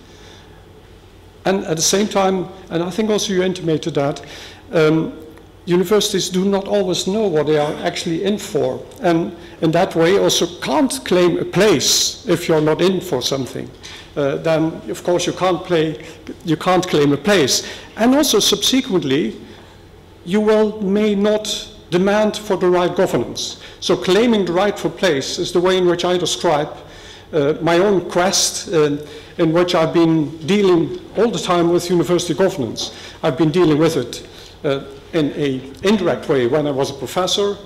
And at the same time, and I think also you intimated that, um, universities do not always know what they are actually in for. And in that way also can't claim a place if you're not in for something. Uh, then of course you can't play, you can't claim a place. And also subsequently, you will, may not demand for the right governance. So claiming the rightful place is the way in which I describe uh, my own quest uh, in which I've been dealing all the time with university governance. I've been dealing with it uh, in an indirect way when I was a professor.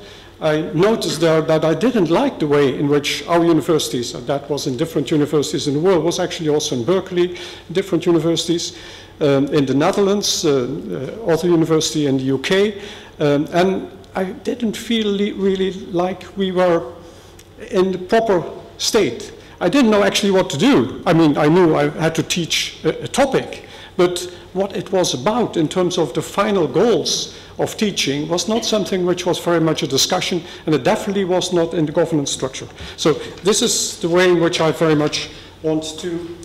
I noticed there that I didn't like the way in which our universities, and that was in different universities in the world, was actually also in Berkeley, different universities, um, in the Netherlands, uh, uh, other university in the UK, um, and I didn't feel really like we were in the proper state. I didn't know actually what to do. I mean, I knew I had to teach a, a topic, but what it was about in terms of the final goals of teaching was not something which was very much a discussion, and it definitely was not in the governance structure. So this is the way in which I very much want to,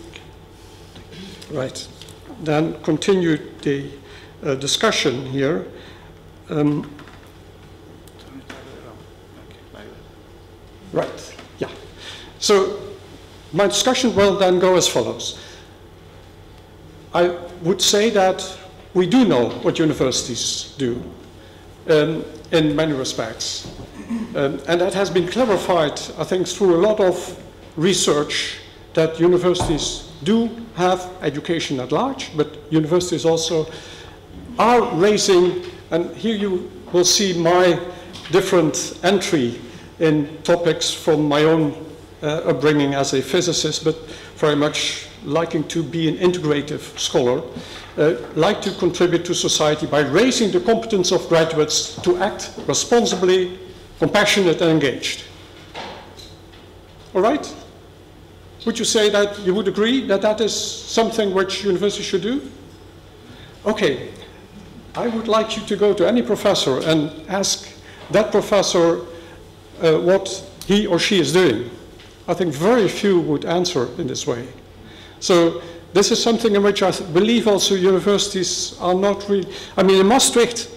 right, then continue the uh, discussion here. Um, right, yeah. So my discussion will then go as follows. I would say that we do know what universities do um, in many respects. Um, and that has been clarified, I think, through a lot of research that universities do have education at large, but universities also are raising, and here you will see my different entry in topics from my own uh, upbringing as a physicist, but very much liking to be an integrative scholar, uh, like to contribute to society by raising the competence of graduates to act responsibly, compassionate, and engaged. All right? Would you say that you would agree that that is something which universities should do? Okay. I would like you to go to any professor and ask that professor uh, what he or she is doing. I think very few would answer in this way. So this is something in which I believe also universities are not really, I mean in Maastricht,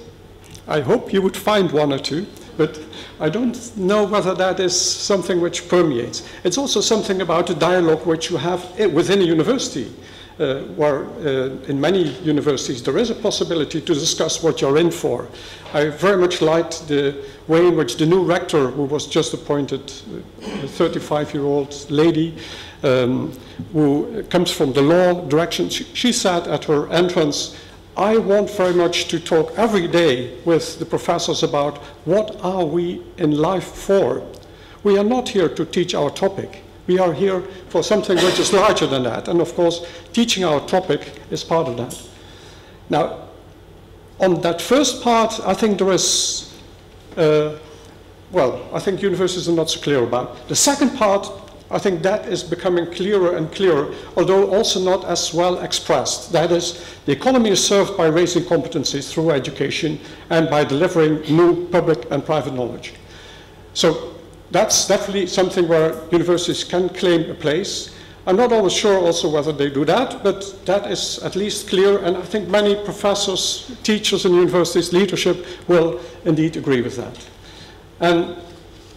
I hope you would find one or two, but I don't know whether that is something which permeates. It's also something about the dialogue which you have within a university, uh, where uh, in many universities there is a possibility to discuss what you're in for. I very much liked the way in which the new rector, who was just appointed, a 35-year-old lady, um, who comes from the law direction, she, she said at her entrance, I want very much to talk every day with the professors about what are we in life for. We are not here to teach our topic. We are here for something which is larger than that. And of course, teaching our topic is part of that. Now, on that first part, I think there is, uh, well, I think universities are not so clear about. The second part, I think that is becoming clearer and clearer, although also not as well expressed. That is, the economy is served by raising competencies through education and by delivering new public and private knowledge. So that's definitely something where universities can claim a place. I'm not always sure also whether they do that, but that is at least clear, and I think many professors, teachers in universities, leadership will indeed agree with that. And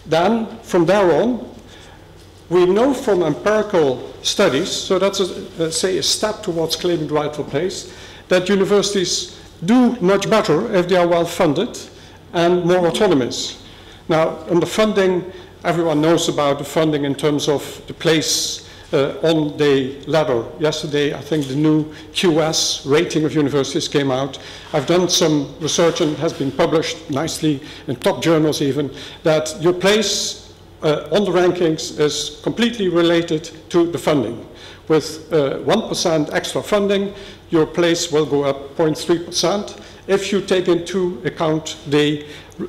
then, from there on, we know from empirical studies, so that's, a, say, a step towards claiming the rightful place, that universities do much better if they are well funded and more autonomous. Now, on the funding, everyone knows about the funding in terms of the place uh, on the ladder. Yesterday, I think the new QS rating of universities came out. I've done some research and has been published nicely in top journals even, that your place uh, on the rankings is completely related to the funding. With uh, 1% extra funding, your place will go up 0.3% if you take into account the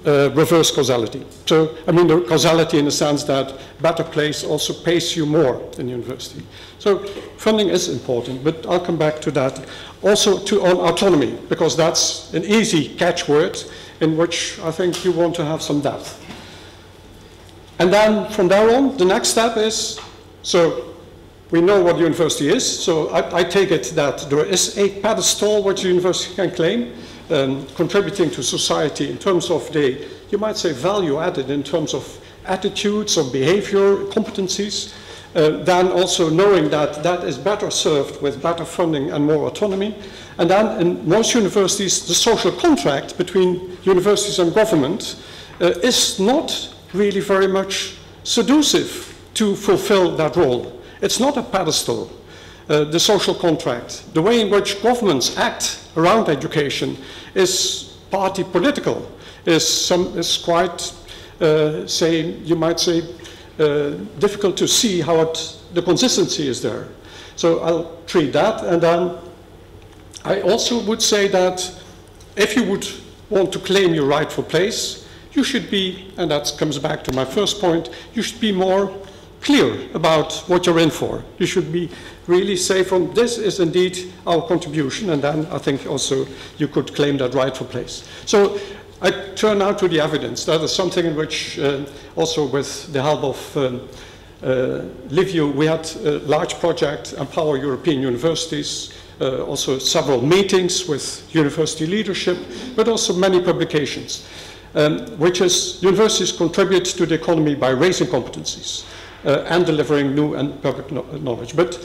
uh, reverse causality. So, I mean, the causality in the sense that better place also pays you more in university. So, funding is important, but I'll come back to that. Also, to on autonomy, because that's an easy catchword in which I think you want to have some depth. And then from there on, the next step is, so we know what university is, so I, I take it that there is a pedestal which the university can claim, um, contributing to society in terms of the, you might say, value added in terms of attitudes or behavior, competencies, uh, then also knowing that that is better served with better funding and more autonomy. And then in most universities, the social contract between universities and government uh, is not really very much seductive to fulfill that role. It's not a pedestal, uh, the social contract. The way in which governments act around education is party political, is, some, is quite uh, say, you might say, uh, difficult to see how it, the consistency is there. So I'll treat that, and then I also would say that if you would want to claim your rightful place, you should be, and that comes back to my first point, you should be more clear about what you're in for. You should be really say from this is indeed our contribution, and then I think also you could claim that rightful place. So I turn now to the evidence. That is something in which uh, also with the help of um, uh, Liviu, we had a large project, Empower European Universities, uh, also several meetings with university leadership, but also many publications, um, which is universities contribute to the economy by raising competencies uh, and delivering new and public no knowledge. But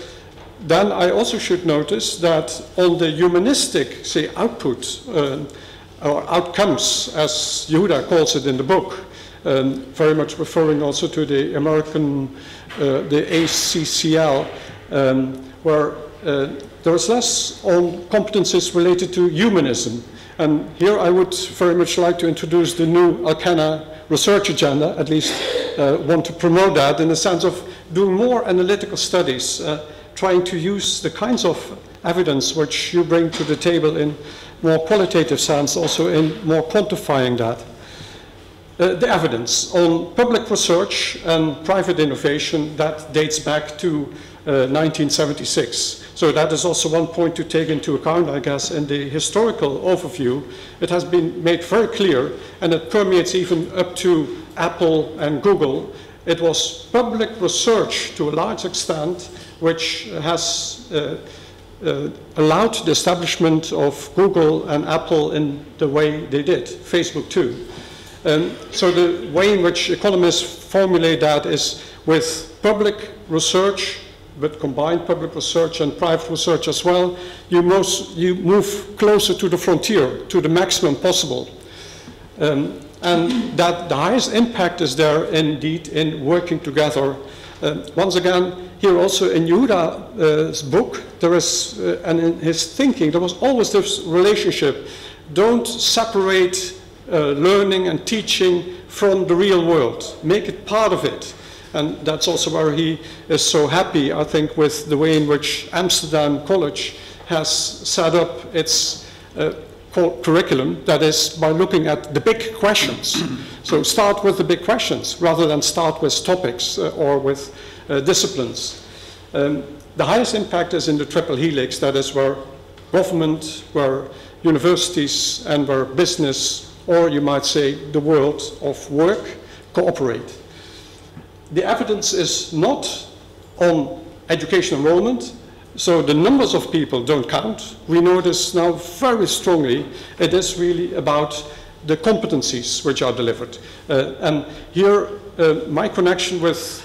then I also should notice that on the humanistic, say, output uh, or outcomes, as Yehuda calls it in the book, um, very much referring also to the American, uh, the ACCL, um, where uh, there is less on competencies related to humanism. And here I would very much like to introduce the new Elkana research agenda, at least uh, want to promote that in the sense of doing more analytical studies, uh, trying to use the kinds of evidence which you bring to the table in more qualitative sense, also in more quantifying that. Uh, the evidence on public research and private innovation that dates back to uh, 1976. So that is also one point to take into account, I guess, in the historical overview. It has been made very clear, and it permeates even up to Apple and Google. It was public research to a large extent which has uh, uh, allowed the establishment of Google and Apple in the way they did, Facebook too. Um, so the way in which economists formulate that is with public research, but combined public research and private research as well, you, most, you move closer to the frontier, to the maximum possible. Um, and that the highest impact is there indeed in working together. Uh, once again, here also in Yehuda's book, there is, uh, and in his thinking, there was always this relationship. Don't separate uh, learning and teaching from the real world. Make it part of it. And that's also where he is so happy, I think, with the way in which Amsterdam College has set up its uh, curriculum, that is, by looking at the big questions. so start with the big questions rather than start with topics uh, or with uh, disciplines. Um, the highest impact is in the triple helix, that is, where government, where universities, and where business or you might say the world of work, cooperate. The evidence is not on education enrollment, so the numbers of people don't count. We know this now very strongly. It is really about the competencies which are delivered. Uh, and here, uh, my connection with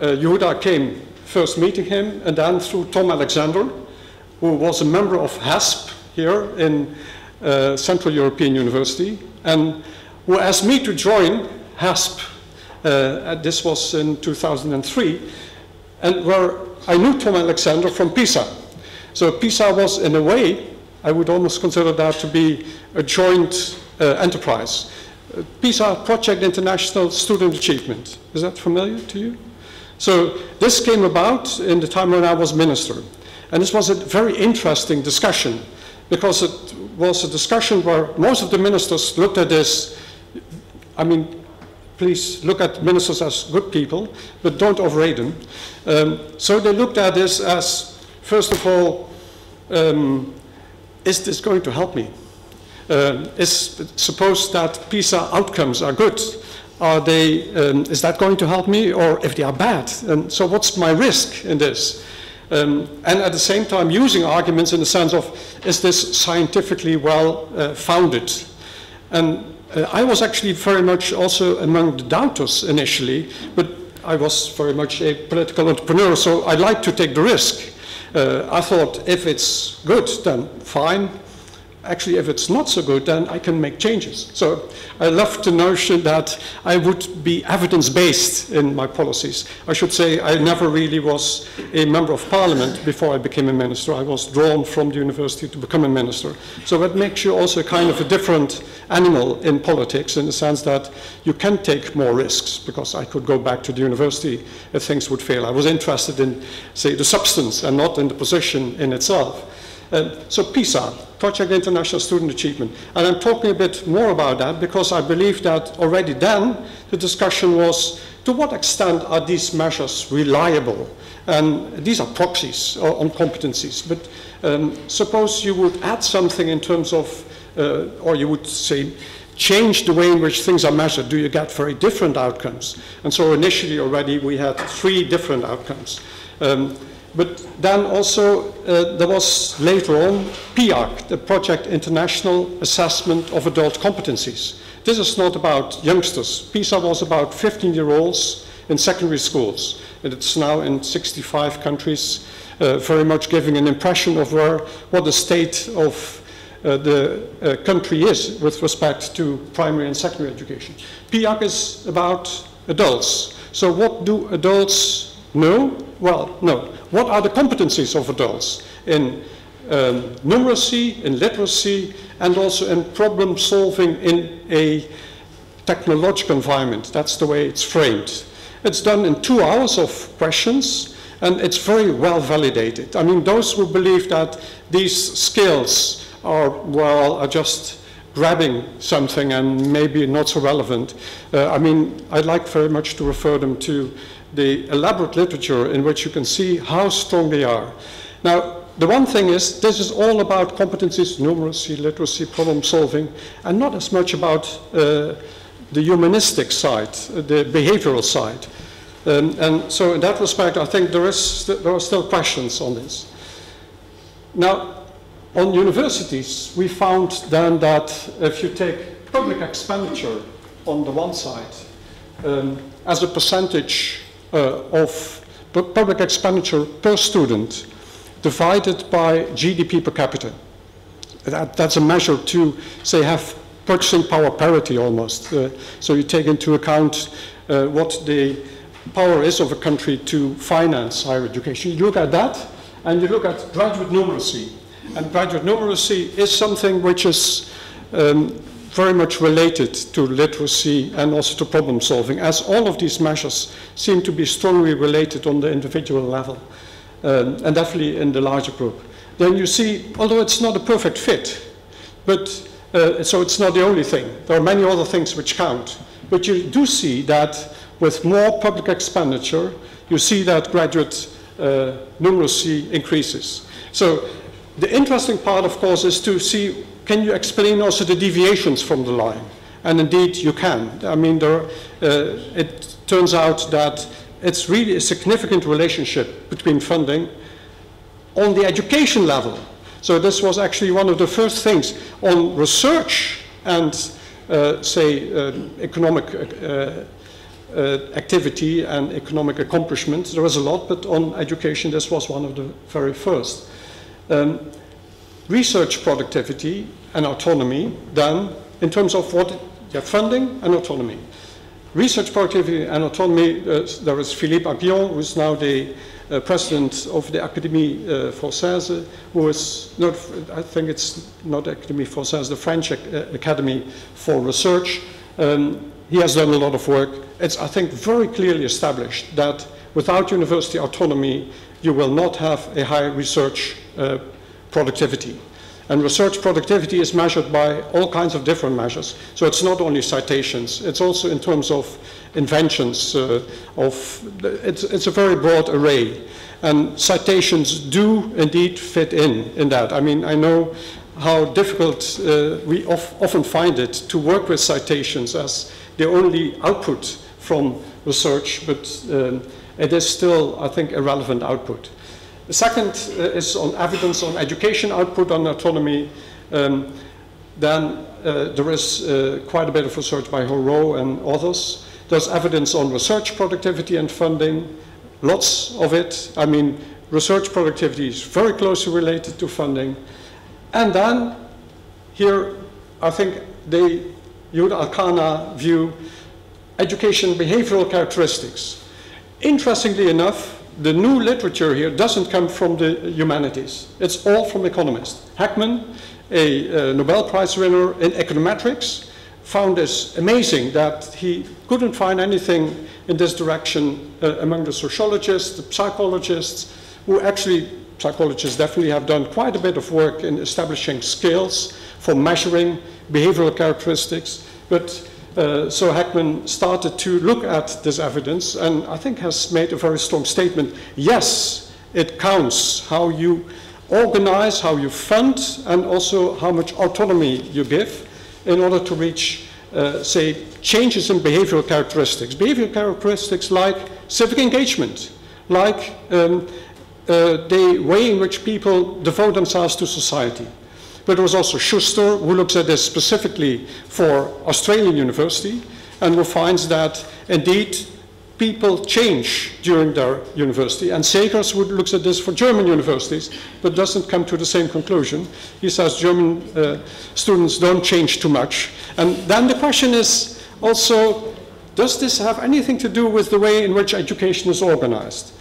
uh, Yehuda came first meeting him, and then through Tom Alexander, who was a member of HESP here in uh, Central European University, and who asked me to join HESP. Uh, this was in 2003, and where I knew Tom Alexander from PISA. So PISA was, in a way, I would almost consider that to be a joint uh, enterprise. Uh, PISA, Project International Student Achievement. Is that familiar to you? So this came about in the time when I was minister. And this was a very interesting discussion because it was a discussion where most of the ministers looked at this. I mean, please look at ministers as good people, but don't overrate them. Um, so they looked at this as, first of all, um, is this going to help me? Uh, is suppose that PISA outcomes are good, are they? Um, is that going to help me, or if they are bad? And so, what's my risk in this? Um, and at the same time using arguments in the sense of, is this scientifically well uh, founded? And uh, I was actually very much also among the doubters initially, but I was very much a political entrepreneur, so I like to take the risk. Uh, I thought if it's good, then fine. Actually, if it's not so good, then I can make changes. So I love the notion that I would be evidence-based in my policies. I should say I never really was a member of parliament before I became a minister. I was drawn from the university to become a minister. So that makes you also kind of a different animal in politics in the sense that you can take more risks because I could go back to the university if things would fail. I was interested in, say, the substance and not in the position in itself. Um, so PISA, Project International Student Achievement. And I'm talking a bit more about that because I believe that already then the discussion was to what extent are these measures reliable? And these are proxies on competencies. But um, suppose you would add something in terms of, uh, or you would say, change the way in which things are measured, do you get very different outcomes? And so initially already we had three different outcomes. Um, but then also uh, there was later on PIAAC, the Project International Assessment of Adult Competencies. This is not about youngsters. PISA was about 15-year-olds in secondary schools. And it's now in 65 countries, uh, very much giving an impression of where, what the state of uh, the uh, country is with respect to primary and secondary education. PIAAC is about adults. So what do adults know? Well, no. What are the competencies of adults in um, numeracy, in literacy, and also in problem solving in a technological environment? That's the way it's framed. It's done in two hours of questions, and it's very well validated. I mean, those who believe that these skills are, well, are just grabbing something and maybe not so relevant, uh, I mean, I'd like very much to refer them to the elaborate literature in which you can see how strong they are. Now, the one thing is, this is all about competencies, numeracy, literacy, problem solving, and not as much about uh, the humanistic side, the behavioral side. Um, and so in that respect, I think there, is, there are still questions on this. Now, on universities, we found then that if you take public expenditure on the one side um, as a percentage uh, of public expenditure per student divided by GDP per capita. That, that's a measure to, say, have purchasing power parity almost. Uh, so you take into account uh, what the power is of a country to finance higher education. You look at that, and you look at graduate numeracy. And graduate numeracy is something which is um, very much related to literacy and also to problem solving, as all of these measures seem to be strongly related on the individual level, um, and definitely in the larger group. Then you see, although it's not a perfect fit, but uh, so it's not the only thing. There are many other things which count. But you do see that with more public expenditure, you see that graduate uh, numeracy increases. So the interesting part, of course, is to see can you explain also the deviations from the line? And indeed, you can. I mean, there, uh, it turns out that it's really a significant relationship between funding on the education level. So this was actually one of the first things on research and, uh, say, uh, economic uh, activity and economic accomplishment. There was a lot, but on education, this was one of the very first. Um, research productivity and autonomy done in terms of what have funding and autonomy. Research productivity and autonomy, uh, there is Philippe Aghion, who is now the uh, president of the Académie uh, Française, who is not, I think it's not Académie Française, the French uh, Academy for Research. Um, he has done a lot of work. It's, I think, very clearly established that without university autonomy, you will not have a high research uh, productivity. And research productivity is measured by all kinds of different measures. So it's not only citations, it's also in terms of inventions, uh, of, it's, it's a very broad array. And citations do indeed fit in, in that. I mean, I know how difficult uh, we of, often find it to work with citations as the only output from research, but um, it is still, I think, a relevant output. The second uh, is on evidence on education output on autonomy. Um, then uh, there is uh, quite a bit of research by Horo and others. There's evidence on research productivity and funding, lots of it. I mean, research productivity is very closely related to funding. And then here, I think the Yehuda Elkana view education behavioral characteristics. Interestingly enough, the new literature here doesn't come from the humanities. It's all from economists. Heckman, a uh, Nobel Prize winner in econometrics, found this amazing that he couldn't find anything in this direction uh, among the sociologists, the psychologists, who actually, psychologists definitely have done quite a bit of work in establishing scales for measuring behavioral characteristics. But uh, so Heckman started to look at this evidence and I think has made a very strong statement. Yes, it counts how you organize, how you fund, and also how much autonomy you give in order to reach, uh, say, changes in behavioral characteristics. Behavioral characteristics like civic engagement, like um, uh, the way in which people devote themselves to society. But there was also Schuster, who looks at this specifically for Australian University, and who finds that indeed people change during their university. And Segers who looks at this for German universities, but doesn't come to the same conclusion. He says German uh, students don't change too much. And then the question is also, does this have anything to do with the way in which education is organized?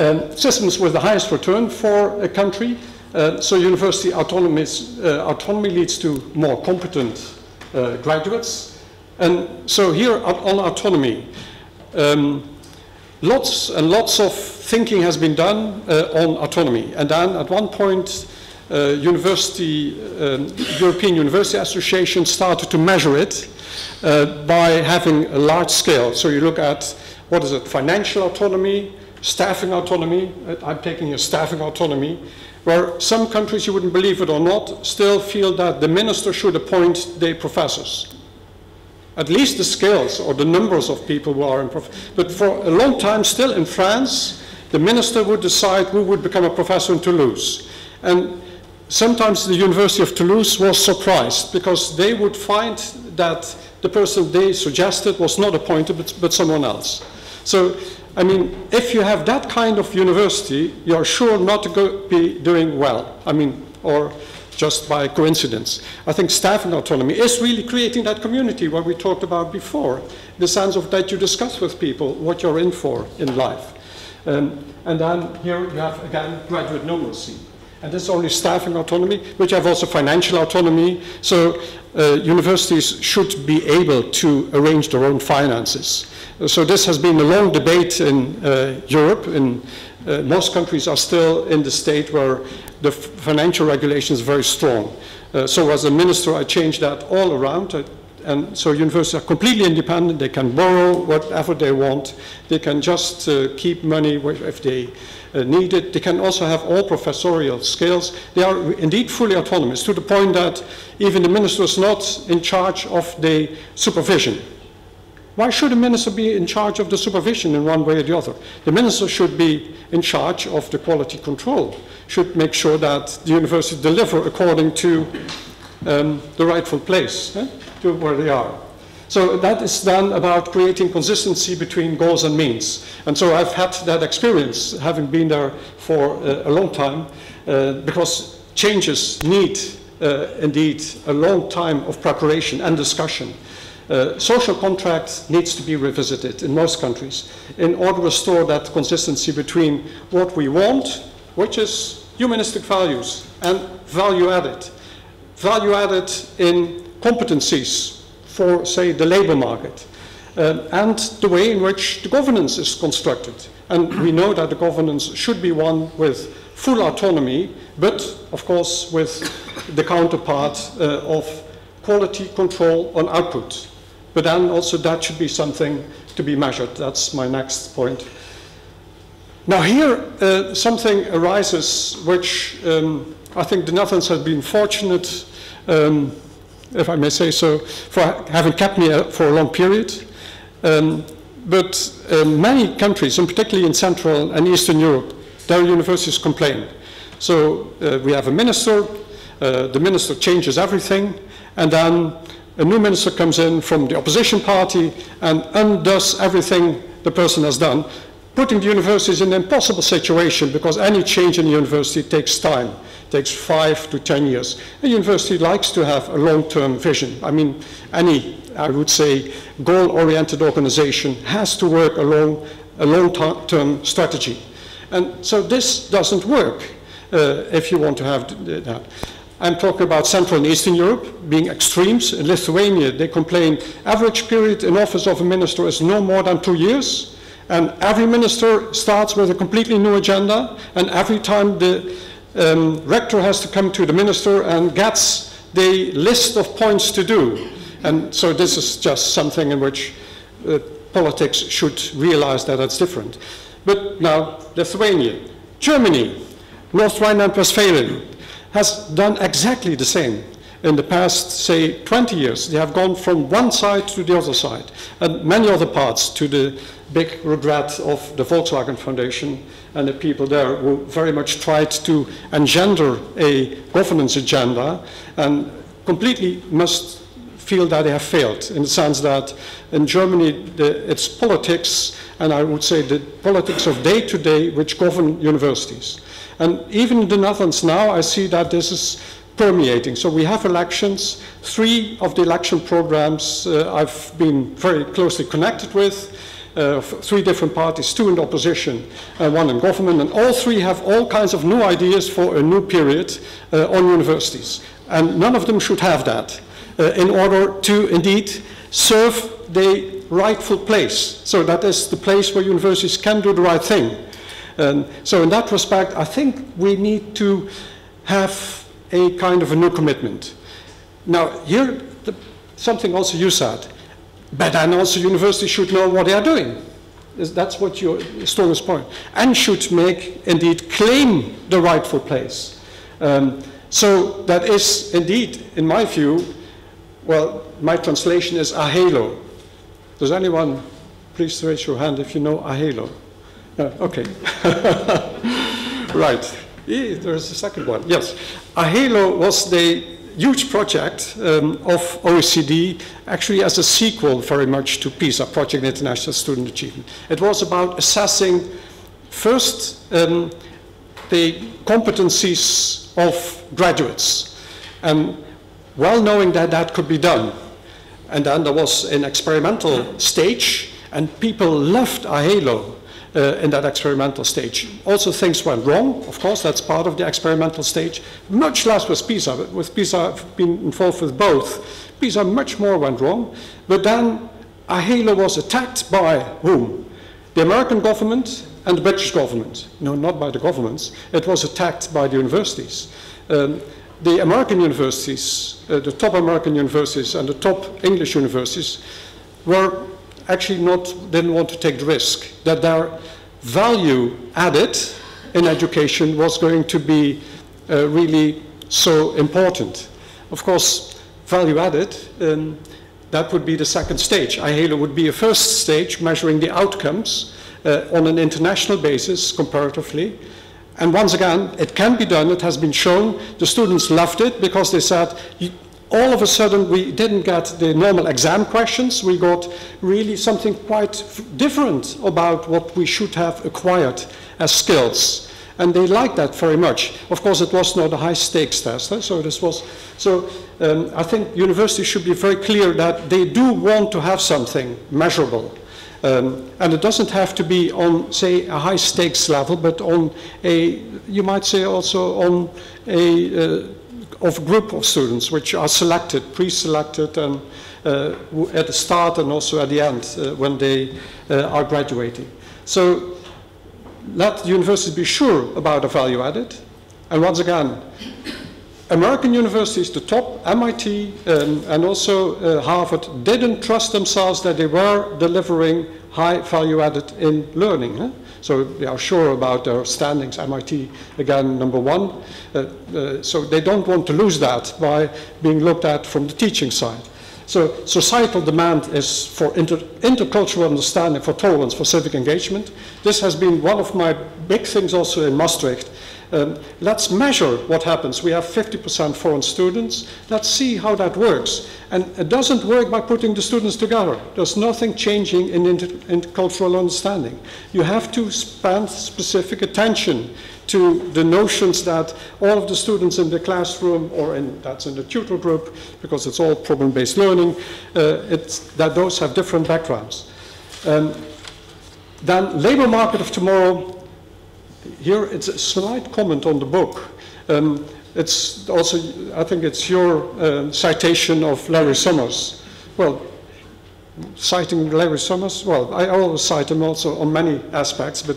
Um, systems with the highest return for a country uh, so university autonomy, uh, autonomy leads to more competent uh, graduates. And so here on autonomy, um, lots and lots of thinking has been done uh, on autonomy. And then at one point, uh, university, um, European University Association started to measure it by having a large scale. So you look at, what is it, financial autonomy, staffing autonomy, I'm taking here staffing autonomy, where some countries, you wouldn't believe it or not, still feel that the minister should appoint the professors. At least the skills or the numbers of people who are in But for a long time, still in France, the minister would decide who would become a professor in Toulouse. And sometimes the University of Toulouse was surprised because they would find that the person they suggested was not appointed but, but someone else. So I mean, if you have that kind of university, you're sure not to be doing well. I mean, or just by coincidence. I think staffing autonomy is really creating that community what we talked about before, the sense of that you discuss with people what you're in for in life. Um, and then here you have, again, graduate numeracy. And this is only staffing autonomy, which have also financial autonomy. So uh, universities should be able to arrange their own finances. So this has been a long debate in uh, Europe. In, uh, most countries are still in the state where the financial regulation is very strong. Uh, so as a minister, I changed that all around. Uh, and so universities are completely independent. They can borrow whatever they want. They can just uh, keep money if they uh, need. They can also have all professorial skills. They are indeed fully autonomous to the point that even the minister is not in charge of the supervision. Why should a minister be in charge of the supervision in one way or the other? The minister should be in charge of the quality control, should make sure that the university deliver according to um, the rightful place, eh, to where they are. So that is then about creating consistency between goals and means. And so I've had that experience, having been there for uh, a long time, uh, because changes need uh, indeed a long time of preparation and discussion. Uh, social contract needs to be revisited in most countries in order to restore that consistency between what we want, which is humanistic values, and value added. Value added in competencies for, say, the labor market, uh, and the way in which the governance is constructed. And we know that the governance should be one with full autonomy, but of course with the counterpart uh, of quality control on output. But then also that should be something to be measured. That's my next point. Now here uh, something arises which um, I think the Netherlands has been fortunate, um, if I may say so, for having kept me uh, for a long period. Um, but uh, many countries, and particularly in Central and Eastern Europe, their universities complain. So uh, we have a minister, uh, the minister changes everything, and then a new minister comes in from the opposition party and undoes everything the person has done. Putting the universities in an impossible situation because any change in the university takes time, takes five to ten years. A university likes to have a long-term vision. I mean, any, I would say, goal-oriented organization has to work along a long-term strategy. And so this doesn't work uh, if you want to have that. I'm talking about Central and Eastern Europe being extremes. In Lithuania, they complain average period in office of a minister is no more than two years. And every minister starts with a completely new agenda. And every time the um, rector has to come to the minister and gets the list of points to do. And so this is just something in which uh, politics should realize that it's different. But now, Lithuania, Germany, North Rhine-Westphalia, has done exactly the same. In the past, say, 20 years, they have gone from one side to the other side, and many other parts to the big regret of the Volkswagen Foundation and the people there who very much tried to engender a governance agenda and completely must feel that they have failed in the sense that in Germany the, it's politics and I would say the politics of day to day which govern universities. And even in the Netherlands now, I see that this is permeating. So we have elections. Three of the election programs uh, I've been very closely connected with. Uh, three different parties, two in opposition, uh, one in government, and all three have all kinds of new ideas for a new period uh, on universities. And none of them should have that uh, in order to indeed serve the rightful place. So that is the place where universities can do the right thing. And so in that respect, I think we need to have a kind of a new commitment. Now, here, the, something also you said, but then also universities should know what they are doing. That's what your strongest point. And should make, indeed, claim the rightful place. Um, so that is, indeed, in my view, well, my translation is AHELO. Does anyone, please raise your hand if you know AHELO? Uh, okay. right. Yeah, there's a second one. Yes. AHELO was the huge project um, of OECD, actually as a sequel very much to PISA, Project International Student Achievement. It was about assessing first um, the competencies of graduates, and well knowing that that could be done. And then there was an experimental stage, and people loved AHELO uh, in that experimental stage. Also, things went wrong, of course, that's part of the experimental stage. Much less with PISA. With PISA, I've been involved with both. PISA, much more went wrong. But then AHELO was attacked by whom? The American government and the British government. No, not by the governments. It was attacked by the universities. Um, the American universities, uh, the top American universities and the top English universities were actually not, didn't want to take the risk that their value added in education was going to be uh, really so important. Of course, value added, um, that would be the second stage. AHELO would be a first stage measuring the outcomes uh, on an international basis comparatively. And once again, it can be done, it has been shown. The students loved it because they said, all of a sudden we didn't get the normal exam questions. We got really something quite different about what we should have acquired as skills. And they liked that very much. Of course, it was not a high stakes test. Eh? So this was, so um, I think universities should be very clear that they do want to have something measurable. Um, and it doesn't have to be on, say, a high stakes level, but on a, you might say also on a, uh, of a group of students which are selected, pre-selected, and uh, at the start and also at the end uh, when they uh, are graduating. So let universities be sure about the value added. And once again, American universities, the top, MIT um, and also uh, Harvard, didn't trust themselves that they were delivering high value added in learning. Huh? So they are sure about their standings. MIT, again, number one. Uh, uh, so they don't want to lose that by being looked at from the teaching side. So societal demand is for inter intercultural understanding, for tolerance, for civic engagement. This has been one of my big things also in Maastricht. Um, let's measure what happens. We have 50% foreign students. Let's see how that works. And it doesn't work by putting the students together. There's nothing changing in intercultural understanding. You have to spend specific attention to the notions that all of the students in the classroom or in, that's in the tutor group, because it's all problem-based learning, uh, that those have different backgrounds. Um, then labor market of tomorrow, here it's a slight comment on the book. Um, it's also, I think it's your uh, citation of Larry Summers. Well, citing Larry Summers, well, I always cite him also on many aspects, but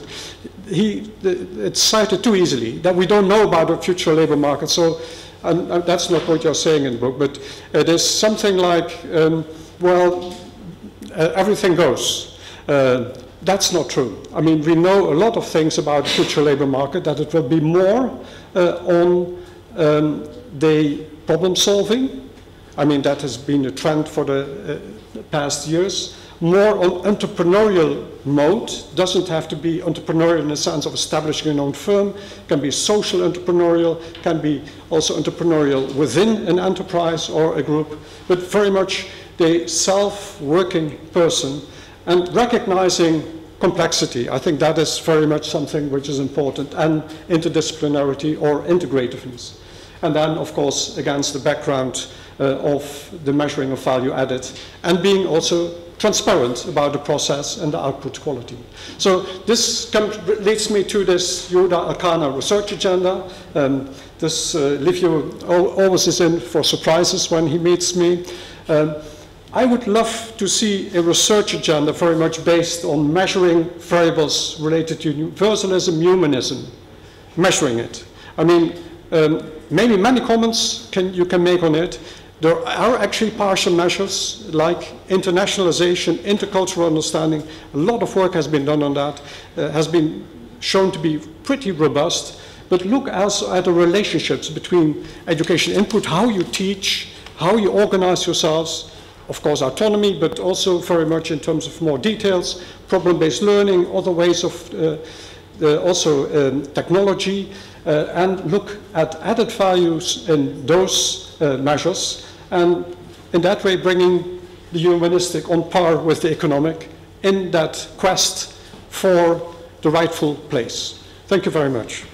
he, it's cited too easily that we don't know about the future labor market. So and, that's not what you're saying in the book, but it is something like, um, well, uh, everything goes. Uh, that's not true. I mean, we know a lot of things about the future labor market, that it will be more uh, on um, the problem solving. I mean, that has been a trend for the uh, past years. More on entrepreneurial mode, doesn't have to be entrepreneurial in the sense of establishing an own firm, can be social entrepreneurial, can be also entrepreneurial within an enterprise or a group, but very much the self-working person and recognizing complexity. I think that is very much something which is important, and interdisciplinarity or integrativeness. And then, of course, against the background uh, of the measuring of value added, and being also transparent about the process and the output quality. So this leads me to this Yehuda Elkana research agenda. Um, this uh, Liviu always is in for surprises when he meets me. Um, I would love to see a research agenda very much based on measuring variables related to universalism, humanism, measuring it. I mean, um, maybe many comments can, you can make on it. There are actually partial measures like internationalization, intercultural understanding. A lot of work has been done on that, uh, has been shown to be pretty robust. But look also at the relationships between education input, how you teach, how you organize yourselves, of course, autonomy, but also very much in terms of more details, problem-based learning, other ways of uh, uh, also um, technology, uh, and look at added values in those uh, measures, and in that way bringing the humanistic on par with the economic in that quest for the rightful place. Thank you very much.